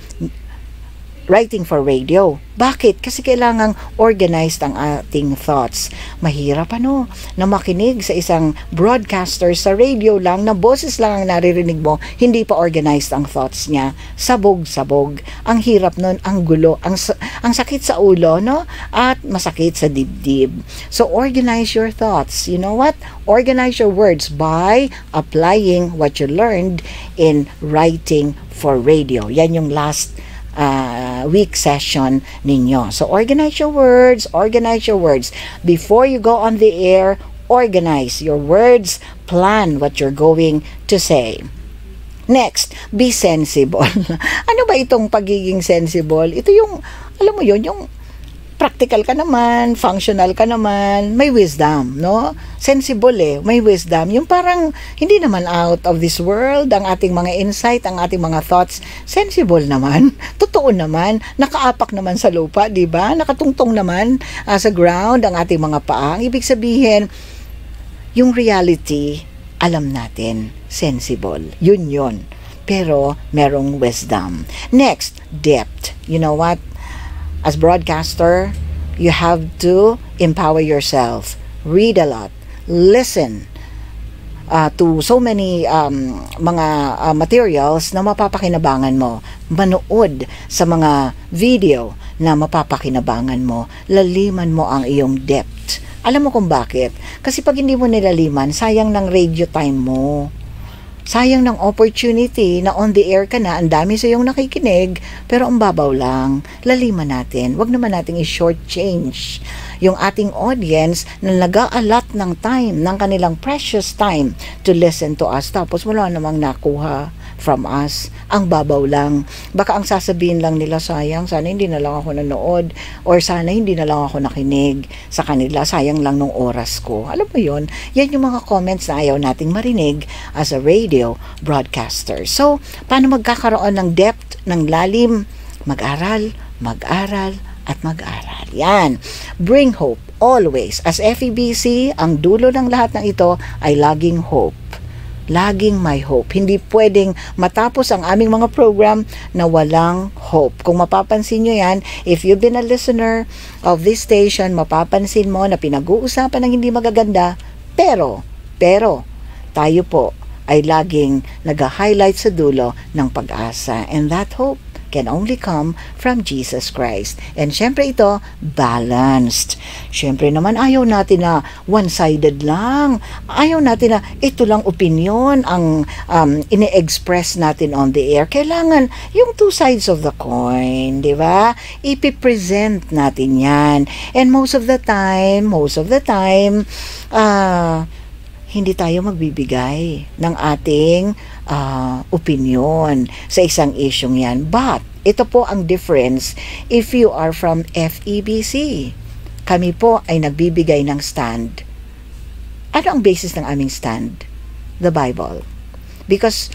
writing for radio. Bakit? Kasi kailangang organized ang ating thoughts. Mahirap ano, na makinig sa isang broadcaster sa radio lang, na boses lang ang naririnig mo, hindi pa organized ang thoughts niya. Sabog-sabog. Ang hirap nun, ang gulo, ang, ang sakit sa ulo, no? At masakit sa dibdib. So, organize your thoughts. You know what? Organize your words by applying what you learned in writing for radio. Yan yung last uh, week session ninyo. So, organize your words, organize your words. Before you go on the air, organize your words, plan what you're going to say. Next, be sensible. ano ba itong pagiging sensible? Ito yung, alam mo yon yung practical ka naman, functional ka naman, may wisdom, no? Sensible eh, may wisdom. Yung parang hindi naman out of this world ang ating mga insight, ang ating mga thoughts, sensible naman, totoo naman, nakaapak naman sa lupa, 'di ba? Nakatungtong naman uh, sa ground ang ating mga paa. Ibig sabihin, yung reality, alam natin, sensible. Yun yun. Pero merong wisdom. Next, depth. You know what? As broadcaster, you have to empower yourself. Read a lot. Listen uh, to so many um, mga uh, materials na mapapakinabangan mo. Manood sa mga video na mapapakinabangan mo. Laliman mo ang iyong depth. Alam mo kung bakit? Kasi pag hindi mo nilaliman, sayang ng radio time mo sayang ng opportunity na on the air ka na, ang dami sa iyong nakikinig, pero ang babaw lang. Laliman natin. Huwag naman nating i-short change yung ating audience na nag-a-allot ng time, ng kanilang precious time to listen to us. Tapos wala namang nakuha from us. Ang babaw lang. Baka ang sasabihin lang nila, sayang, sana hindi na lang ako nanood or sana hindi na lang ako nakinig sa kanila. Sayang lang nung oras ko. Alam mo yon Yan yung mga comments na ayaw nating marinig as a radio broadcaster. So, paano magkakaroon ng depth, ng lalim? Mag-aral, mag-aral, at mag-aral. Yan. Bring hope always. As FEBC, ang dulo ng lahat ng ito ay laging hope. Laging may hope. Hindi pwedeng matapos ang aming mga program na walang hope. Kung mapapansin nyo yan, if you've been a listener of this station, mapapansin mo na pinag-uusapan ng hindi magaganda, pero, pero, tayo po ay laging nag-highlight sa dulo ng pag-asa. And that hope can only come from Jesus Christ. And syempre ito, balanced. Syempre naman ayaw natin na one-sided lang. Ayaw natin na ito lang opinion ang um, ine-express natin on the air. Kailangan yung two sides of the coin, di ba? Ipipresent natin yan. And most of the time, most of the time, uh, hindi tayo magbibigay ng ating uh, opinion sa isang isyong yan. But, ito po ang difference if you are from FEBC. Kami po ay nagbibigay ng stand. Ano ang basis ng aming stand? The Bible. Because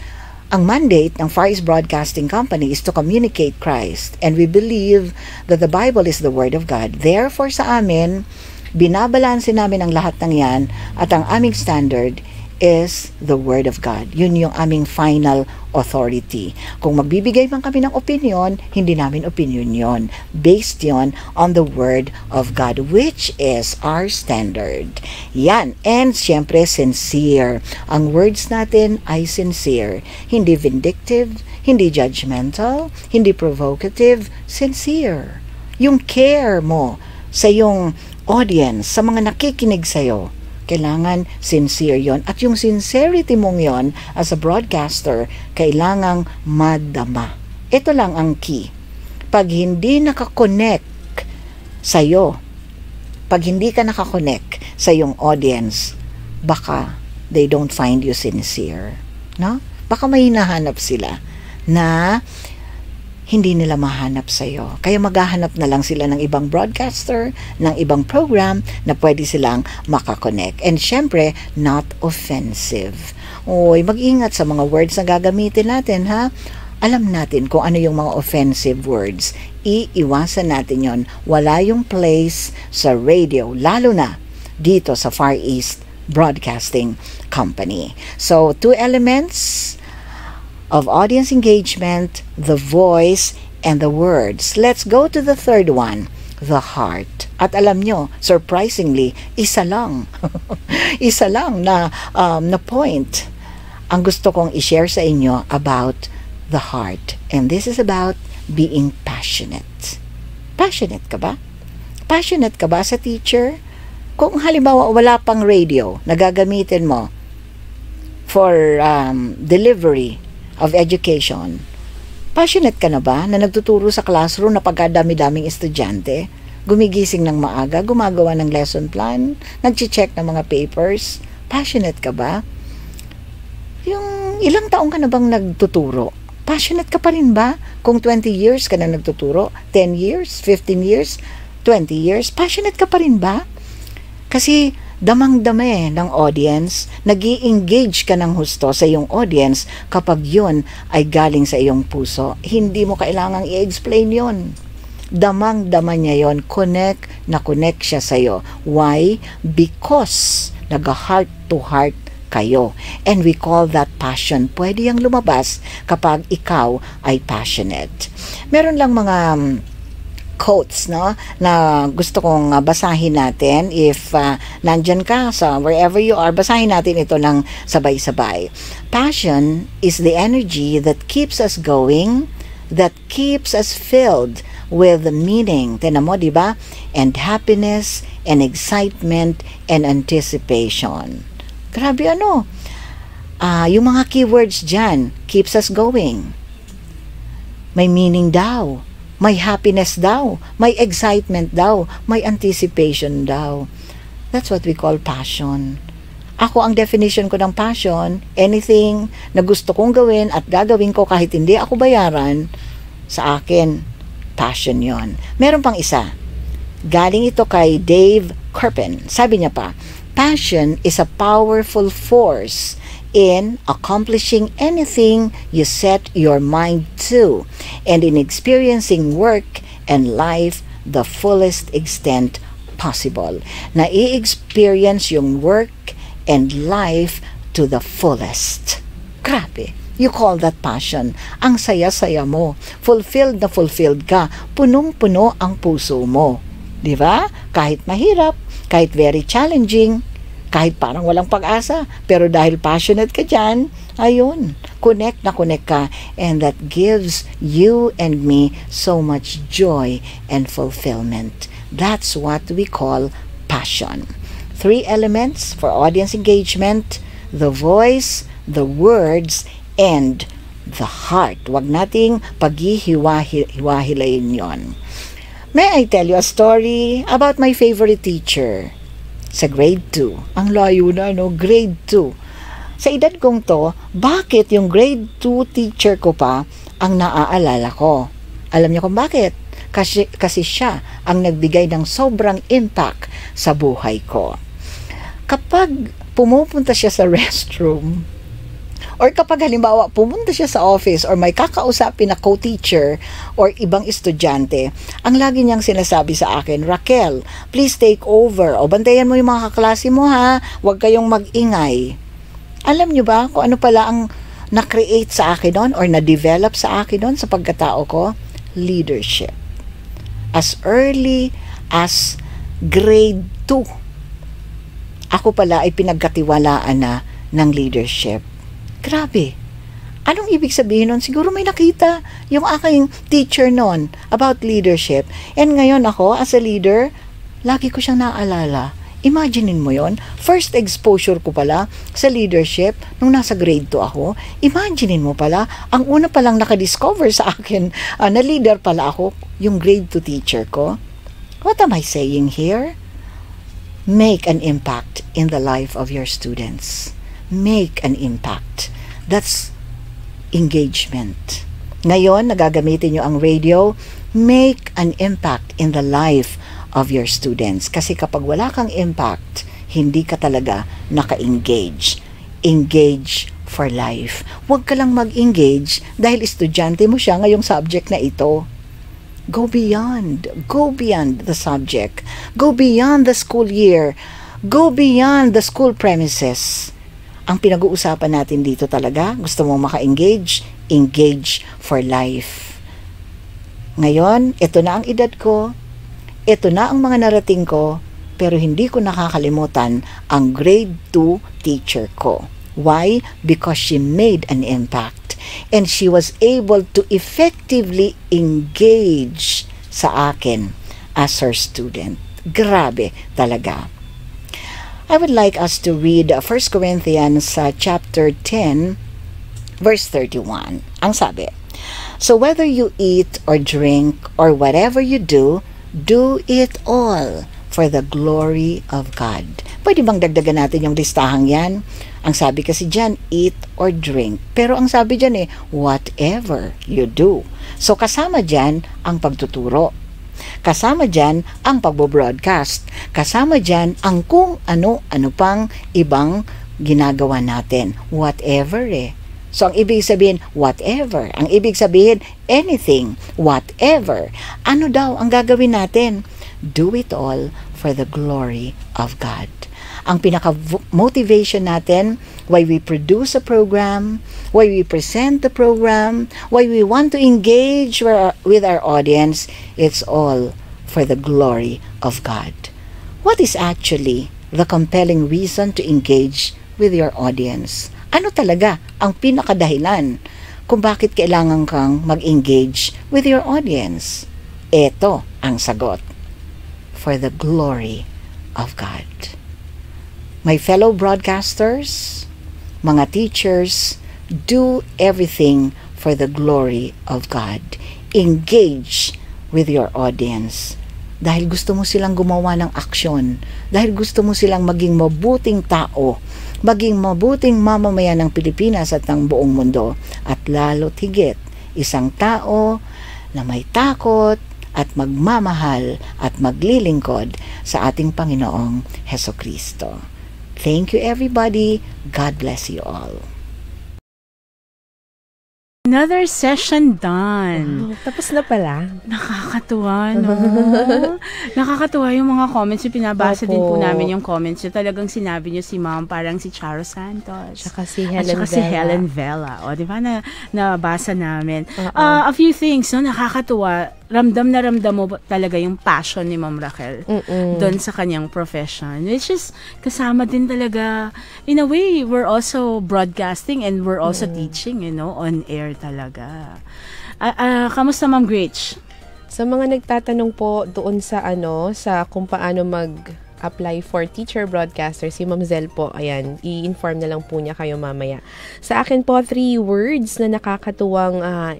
ang mandate ng Far East Broadcasting Company is to communicate Christ and we believe that the Bible is the Word of God. Therefore sa amin, binabalanse namin ang lahat ng yan at ang aming standard is the Word of God. Yun yung aming final authority. Kung magbibigay man kami ng opinion, hindi namin opinion yon. Based yon on the Word of God, which is our standard. Yan. And siyempre, sincere. Ang words natin ay sincere. Hindi vindictive, hindi judgmental, hindi provocative, sincere. Yung care mo sa yung audience, sa mga nakikinig sa'yo, kailangan sincere yon At yung sincerity mong yon as a broadcaster, kailangang madama. Ito lang ang key. Pag hindi nakakonect sa'yo, pag hindi ka nakakonect sa yung audience, baka they don't find you sincere. No? Baka may hinahanap sila na hindi nila mahanap sa iyo. Kaya maghahanap na lang sila ng ibang broadcaster, ng ibang program na pwede silang makakonect. And syempre, not offensive. Oy, mag-ingat sa mga words na gagamitin natin, ha? Alam natin kung ano yung mga offensive words. Iiwasan natin yon. Wala yung place sa radio, lalo na dito sa Far East Broadcasting Company. So, two elements of audience engagement, the voice, and the words. Let's go to the third one, the heart. At alam nyo, surprisingly, isa lang. isa lang na, um, na point ang gusto kong i-share sa inyo about the heart. And this is about being passionate. Passionate ka ba? Passionate ka ba sa teacher? Kung halimbawa wala pang radio na gagamitin mo for um, delivery of Education. Passionate ka na ba na nagtuturo sa classroom na pagkadami-daming estudyante? Gumigising ng maaga, gumagawa ng lesson plan, nag-check ng mga papers? Passionate ka ba? Yung ilang taong ka na bang nagtuturo? Passionate ka pa rin ba? Kung 20 years ka na nagtuturo, 10 years, 15 years, 20 years, passionate ka pa rin ba? Kasi damang-dame ng audience, nag engage ka ng husto sa iyong audience kapag yun ay galing sa iyong puso. Hindi mo kailangang i-explain yon damang-dama niya yon connect na connect siya sa iyo. Why? Because nag-heart to heart kayo. And we call that passion. Pwede yang lumabas kapag ikaw ay passionate. Meron lang mga quotes no na gusto kong uh, basahin natin. If uh, nandyan ka sa wherever you are basahin natin ito ng sabay-sabay. Passion is the energy that keeps us going that keeps us filled with meaning. Tinan mo di ba? And happiness and excitement and anticipation. Grabe ano? Uh, yung mga keywords dyan keeps us going. May meaning daw may happiness daw, may excitement daw, may anticipation daw. That's what we call passion. Ako ang definition ko ng passion, anything na gusto kong gawin at gagawin ko kahit hindi ako bayaran, sa akin, passion yon. Meron pang isa. Galing ito kay Dave Kirpin. Sabi niya pa, passion is a powerful force in accomplishing anything you set your mind to and in experiencing work and life the fullest extent possible. Na i-experience yung work and life to the fullest. Grabe. You call that passion. Ang saya-saya mo. Fulfilled na fulfilled ka. Punong-puno ang puso mo. Di ba? Kahit mahirap, kahit very challenging, kahit parang walang pag-asa, pero dahil passionate ka dyan, ayun, connect na connect ka and that gives you and me so much joy and fulfillment. That's what we call passion. Three elements for audience engagement, the voice, the words, and the heart. Huwag nating paghihiwa-hilayin yon. May I tell you a story about my favorite teacher sa grade 2. Ang layo na, no? Grade 2. Sa edad kong to, bakit yung grade 2 teacher ko pa ang naaalala ko? Alam niyo kung bakit? Kasi, kasi siya ang nagbigay ng sobrang impact sa buhay ko. Kapag pumupunta siya sa restroom, Or kapag halimbawa pumunta siya sa office or may kakausapin na co-teacher or ibang estudyante, ang lagi niyang sinasabi sa akin, Raquel, please take over. O bantayan mo yung mga kaklase mo ha. Huwag kayong mag-ingay. Alam niyo ba kung ano pala ang na-create sa akin noon or na-develop sa akin noon sa pagkatao ko? Leadership. As early as grade 2, ako pala ay pinagkatiwalaan na ng leadership Grabe. Anong ibig sabihin nun? Siguro may nakita yung aking teacher noon about leadership. And ngayon ako, as a leader, lagi ko siyang naalala. Imaginein mo yon First exposure ko pala sa leadership nung nasa grade 2 ako. Imaginein mo pala, ang una palang nakadiscover sa akin uh, na leader pala ako, yung grade 2 teacher ko. What am I saying here? Make an impact in the life of your students. Make an impact That's engagement. Ngayon, nagagamitin nyo ang radio, make an impact in the life of your students. Kasi kapag wala kang impact, hindi ka talaga naka-engage. Engage for life. Huwag ka lang mag-engage dahil estudyante mo siya ngayong subject na ito. Go beyond. Go beyond the subject. Go beyond the school year. Go beyond the school premises ang pinag-uusapan natin dito talaga, gusto mo maka-engage, engage for life. Ngayon, ito na ang edad ko, ito na ang mga narating ko, pero hindi ko nakakalimutan ang grade 2 teacher ko. Why? Because she made an impact and she was able to effectively engage sa akin as her student. Grabe talaga. I would like us to read 1 Corinthians uh, chapter 10 verse 31. Ang sabi, So whether you eat or drink or whatever you do, do it all for the glory of God. Pwede bang dagdagan natin yung listahang yan? Ang sabi kasi dyan, eat or drink. Pero ang sabi dyan eh, whatever you do. So kasama dyan ang pagtuturo Kasama dyan ang pagbo-broadcast. Kasama dyan ang kung ano-ano pang ibang ginagawa natin. Whatever eh. So, ang ibig sabihin, whatever. Ang ibig sabihin, anything, whatever. Ano daw ang gagawin natin? Do it all for the glory of God ang pinaka-motivation natin, why we produce a program, why we present the program, why we want to engage with our audience, it's all for the glory of God. What is actually the compelling reason to engage with your audience? Ano talaga ang pinakadahilan kung bakit kailangan kang mag-engage with your audience? Ito ang sagot. For the glory of God my fellow broadcasters, mga teachers, do everything for the glory of God. Engage with your audience. Dahil gusto mo silang gumawa ng aksyon. Dahil gusto mo silang maging mabuting tao. Maging mabuting mamamayan ng Pilipinas at ng buong mundo. At lalo't higit, isang tao na may takot at magmamahal at maglilingkod sa ating Panginoong Heso Kristo. Thank you, everybody. God bless you all. Another session done. Wow, tapos na pala. Nakakatuwa, no? Nakakatuwa yung mga comments. Yung pinabasa Opo. din po namin yung comments. Yung talagang sinabi niyo si ma'am, parang si Charo Santos. Tsaka si Helen At saka si Helen Vela. O, di ba na nabasa namin? Uh-uh. Uh, a few things, no? Nakakatuwa ramdam na ramdam mo talaga yung passion ni Ma'am Raquel Mm-mm. doon sa kanyang profession. Which is, kasama din talaga, in a way, we're also broadcasting and we're also teaching, you know, on air talaga. Ah, ah, kamusta Ma'am Gretch? Sa mga nagtatanong po doon sa ano, sa kung paano mag apply for teacher broadcaster, si Ma'am Zel po, ayan, i-inform na lang po niya kayo mamaya. Sa akin po, three words na nakakatuwang ah,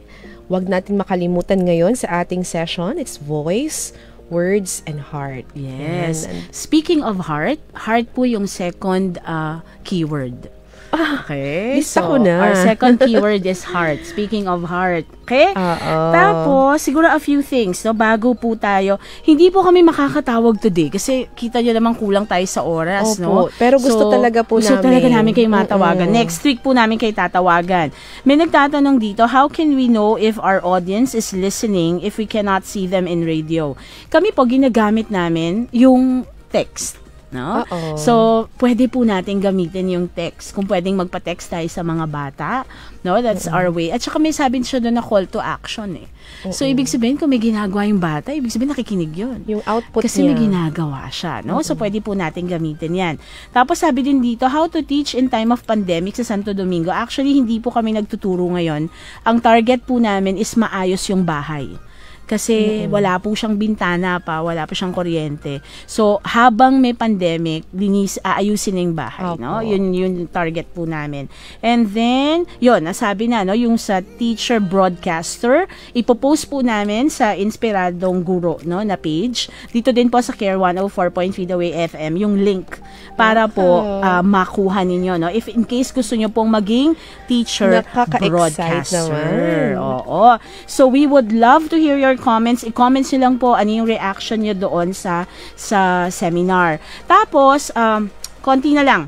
wag natin makalimutan ngayon sa ating session. It's voice, words, and heart. Yes. Ayan. Speaking of heart, heart po yung second uh, keyword. Okay. lista so, ko na. Our second keyword is heart. Speaking of heart. Okay? Oo. Tapos, siguro a few things, no? Bago po tayo, hindi po kami makakatawag today kasi kita nyo naman kulang tayo sa oras, no? Opo. Pero gusto talaga po gusto namin. talaga namin kayo matawagan. Mm-mm. Next week po namin kayo tatawagan. May nagtatanong dito, how can we know if our audience is listening if we cannot see them in radio? Kami po, ginagamit namin yung text. No? Oo. So, pwede po natin gamitin yung text. Kung pwedeng magpa-text tayo sa mga bata, no? That's our way. At saka may sabi siya doon na call to action eh. So, ibig sabihin, kung may ginagawa yung bata, ibig sabihin nakikinig yun. Yung output Kasi niya. may ginagawa siya, no? So, pwede po natin gamitin yan. Tapos, sabi din dito, how to teach in time of pandemic sa Santo Domingo. Actually, hindi po kami nagtuturo ngayon. Ang target po namin is maayos yung bahay. Kasi wala po siyang bintana pa, wala pa siyang kuryente. So, habang may pandemic, linis, aayusin na yung bahay, no? Opo. Yun yun yung target po namin. And then, yun, nasabi na, no, yung sa teacher broadcaster, ipopost po namin sa Inspiradong Guro, no, na page. Dito din po sa Care 104.3 The Way FM, yung link para po ah, makuha ninyo, no? If in case gusto nyo pong maging teacher broadcaster. naman. Oo. So, we would love to hear your comments. I-comments nyo lang po ano yung reaction nyo doon sa sa seminar. Tapos, um, konti na lang.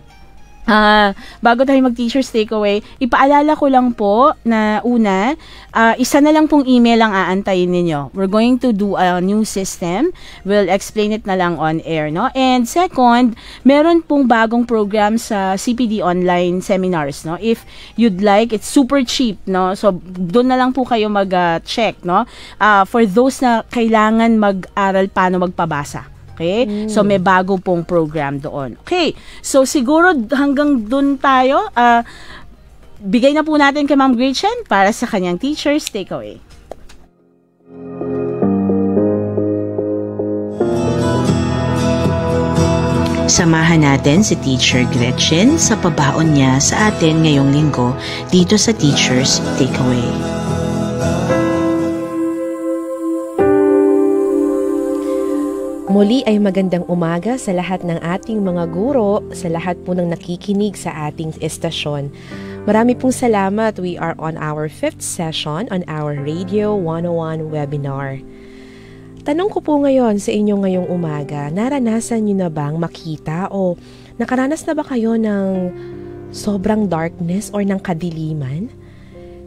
Ah, bago tayo mag-teacher's takeaway, ipaalala ko lang po na una, ah, isa na lang pong email ang aantayin ninyo. We're going to do a new system. We'll explain it na lang on air, no? And second, meron pong bagong program sa CPD online seminars, no? If you'd like, it's super cheap, no? So, doon na lang po kayo mag-check, no? Ah, for those na kailangan mag-aral paano magpabasa. Okay? So, may bago pong program doon. Okay. So, siguro hanggang doon tayo. ah, bigay na po natin kay Ma'am Gretchen para sa kanyang teacher's takeaway. Samahan natin si Teacher Gretchen sa pabaon niya sa atin ngayong linggo dito sa Teacher's Takeaway. Muli ay magandang umaga sa lahat ng ating mga guro, sa lahat po ng nakikinig sa ating estasyon. Marami pong salamat. We are on our fifth session on our Radio 101 webinar. Tanong ko po ngayon sa inyo ngayong umaga, naranasan niyo na bang makita o nakaranas na ba kayo ng sobrang darkness or ng kadiliman?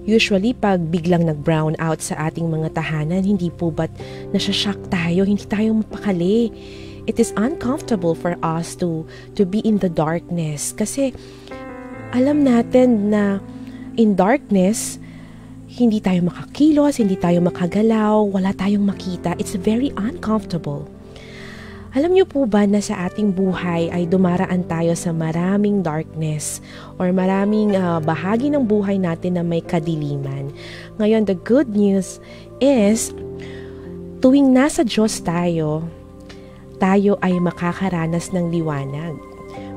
Usually, pag biglang nag-brown out sa ating mga tahanan, hindi po ba't nasashock tayo, hindi tayo mapakali. It is uncomfortable for us to, to be in the darkness kasi alam natin na in darkness, hindi tayo makakilos, hindi tayo makagalaw, wala tayong makita. It's very uncomfortable. Alam niyo po ba na sa ating buhay ay dumaraan tayo sa maraming darkness or maraming ah, bahagi ng buhay natin na may kadiliman. Ngayon, the good news is tuwing nasa Diyos tayo, tayo ay makakaranas ng liwanag.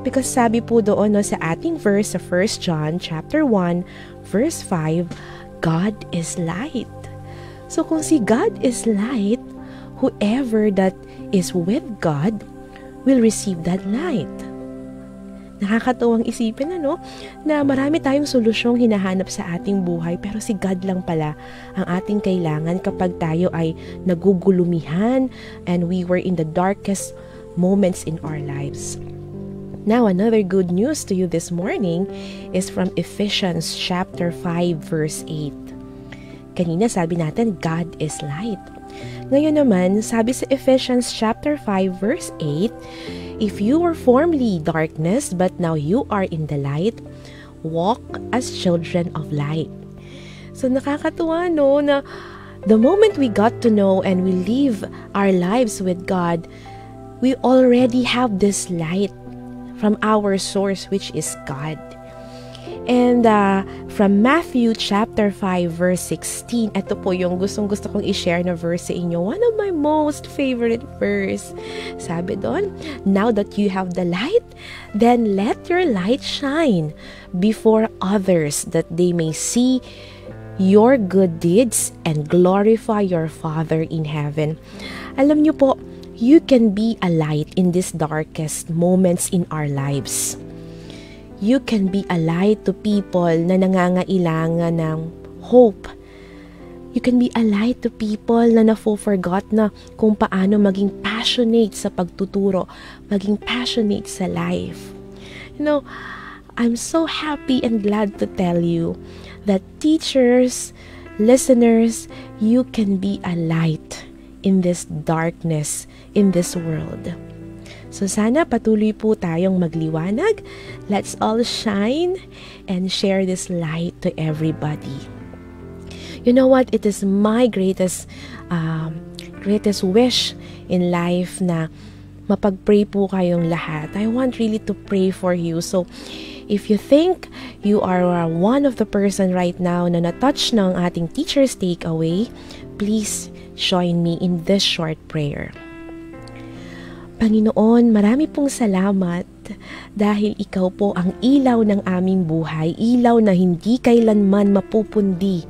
Because sabi po doon no, sa ating verse sa 1 John chapter 1 verse 5, God is light. So kung si God is light, whoever that is with God will receive that light. Nakakatuwang isipin ano, na marami tayong solusyong hinahanap sa ating buhay pero si God lang pala ang ating kailangan kapag tayo ay nagugulumihan and we were in the darkest moments in our lives. Now, another good news to you this morning is from Ephesians chapter 5 verse 8. Kanina sabi natin, God is light. Ngayon naman, sabi sa Ephesians chapter 5 verse 8, If you were formerly darkness, but now you are in the light, walk as children of light. So nakakatuwa no na the moment we got to know and we live our lives with God, we already have this light from our source, which is God. And uh, from Matthew chapter 5 verse 16, ito po yung gustong gusto kong i-share na verse sa inyo. One of my most favorite verse. Sabi doon, Now that you have the light, then let your light shine before others that they may see your good deeds and glorify your Father in heaven. Alam niyo po, you can be a light in these darkest moments in our lives you can be a light to people na nangangailangan ng hope. You can be a light to people na nafo-forgot na kung paano maging passionate sa pagtuturo, maging passionate sa life. You know, I'm so happy and glad to tell you that teachers, listeners, you can be a light in this darkness, in this world. So sana patuloy po tayong magliwanag. Let's all shine and share this light to everybody. You know what? It is my greatest um, greatest wish in life na mapag-pray po kayong lahat. I want really to pray for you. So, if you think you are uh, one of the person right now na na-touch ng ating teacher's takeaway, please join me in this short prayer. Panginoon, marami pong salamat dahil ikaw po ang ilaw ng aming buhay, ilaw na hindi kailanman mapupundi.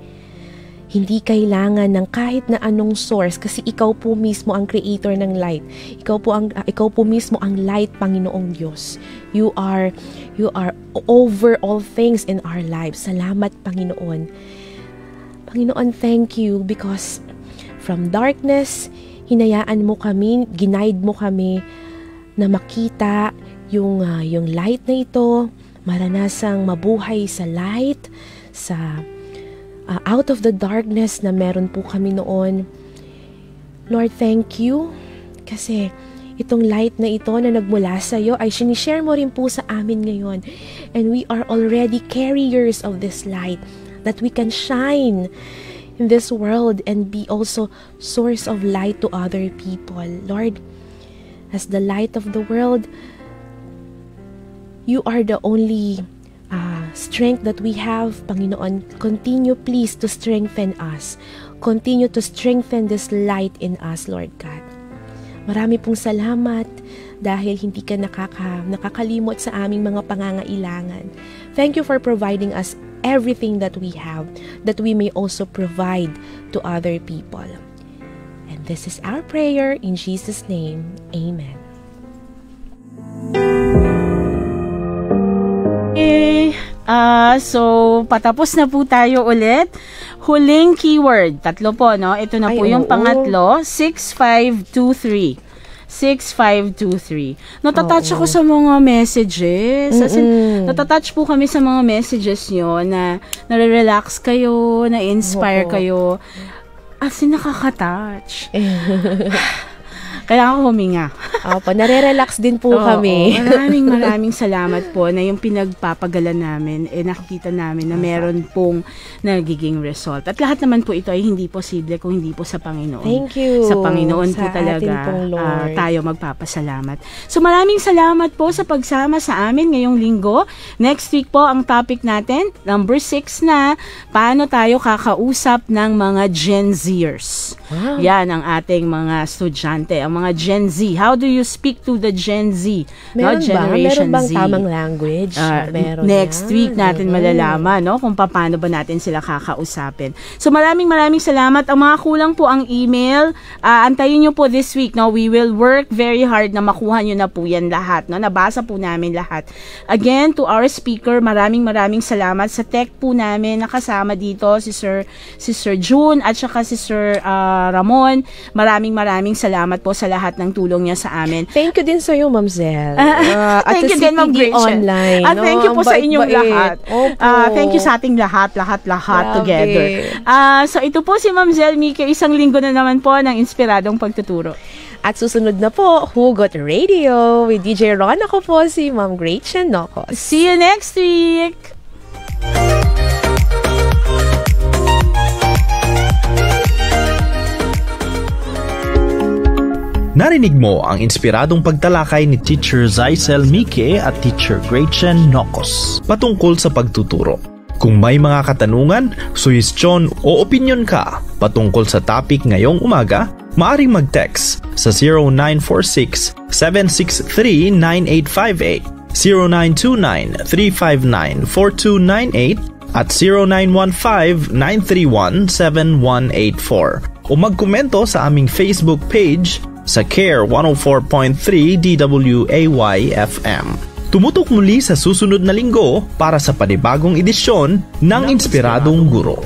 Hindi kailangan ng kahit na anong source kasi ikaw po mismo ang creator ng light. Ikaw po ang uh, ikaw po mismo ang light, Panginoong Diyos. You are you are over all things in our lives. Salamat, Panginoon. Panginoon, thank you because from darkness hinayaan mo kami, ginaid mo kami na makita yung, uh, yung light na ito, maranasang mabuhay sa light, sa uh, out of the darkness na meron po kami noon. Lord, thank you kasi itong light na ito na nagmula sa iyo ay sinishare mo rin po sa amin ngayon. And we are already carriers of this light that we can shine in this world and be also source of light to other people. Lord, as the light of the world, you are the only uh, strength that we have, Panginoon. Continue please to strengthen us. Continue to strengthen this light in us, Lord God. Marami pong salamat dahil hindi ka nakaka, nakakalimot sa aming mga pangangailangan. Thank you for providing us everything that we have, that we may also provide to other people. And this is our prayer in Jesus' name. Amen. Okay. Uh, so, patapos na po tayo ulit. Huling keyword. Tatlo po, no? Ito na Ay, po oo. yung pangatlo. 6523. 6523. Natatouch ako sa mga messages. As in, natatouch po kami sa mga messages nyo na nare-relax kayo, na-inspire kayo. As in, nakaka-touch. Kailangan ko huminga. Opo, nare-relax din po Oo, kami. maraming maraming salamat po na yung pinagpapagala namin, eh nakikita namin na meron pong nagiging result. At lahat naman po ito ay hindi posible kung hindi po sa Panginoon. Thank you. Sa Panginoon sa po talaga uh, tayo magpapasalamat. So maraming salamat po sa pagsama sa amin ngayong linggo. Next week po ang topic natin, number 6 na, paano tayo kakausap ng mga Gen Zers. Wow. Yan ang ating mga estudyante, ang mga Gen Z. How do you speak to the Gen Z? Meron no? Generation ba? Meron bang Z. tamang language? Uh, Meron next yan. week natin mm-hmm. malalaman no kung paano ba natin sila kakausapin. So maraming maraming salamat. Ang mga kulang po ang email. Uh, antayin nyo po this week. No? We will work very hard na makuha nyo na po yan lahat. No? Nabasa po namin lahat. Again, to our speaker, maraming maraming salamat. Sa tech po namin, nakasama dito si Sir, si Sir June at saka si Sir uh, Ramon. Maraming maraming salamat po sa lahat ng tulong niya sa amin. Thank you din sa iyo, Ma'am Zel. Uh, thank you din, Ma'am. Online. At thank you po sa inyong lahat. Uh, thank you sa ating lahat, lahat, lahat Grabe. together. Uh, so ito po si Ma'am Zel Mika, isang linggo na naman po ng inspiradong pagtuturo. At susunod na po, Hugot Radio with DJ Ron. Ako po si Ma'am Gretchen Nokos. See you next week! Narinig mo ang inspiradong pagtalakay ni Teacher Zaisel Mike at Teacher Gretchen Nokos patungkol sa pagtuturo. Kung may mga katanungan, suhestyon o opinion ka patungkol sa topic ngayong umaga, maaring mag-text sa 0946-763-9858, 0929-359-4298 at 0915-931-7184 o magkomento sa aming Facebook page sa CARE 104.3 DWAY FM. Tumutok muli sa susunod na linggo para sa panibagong edisyon ng Inspiradong Guro.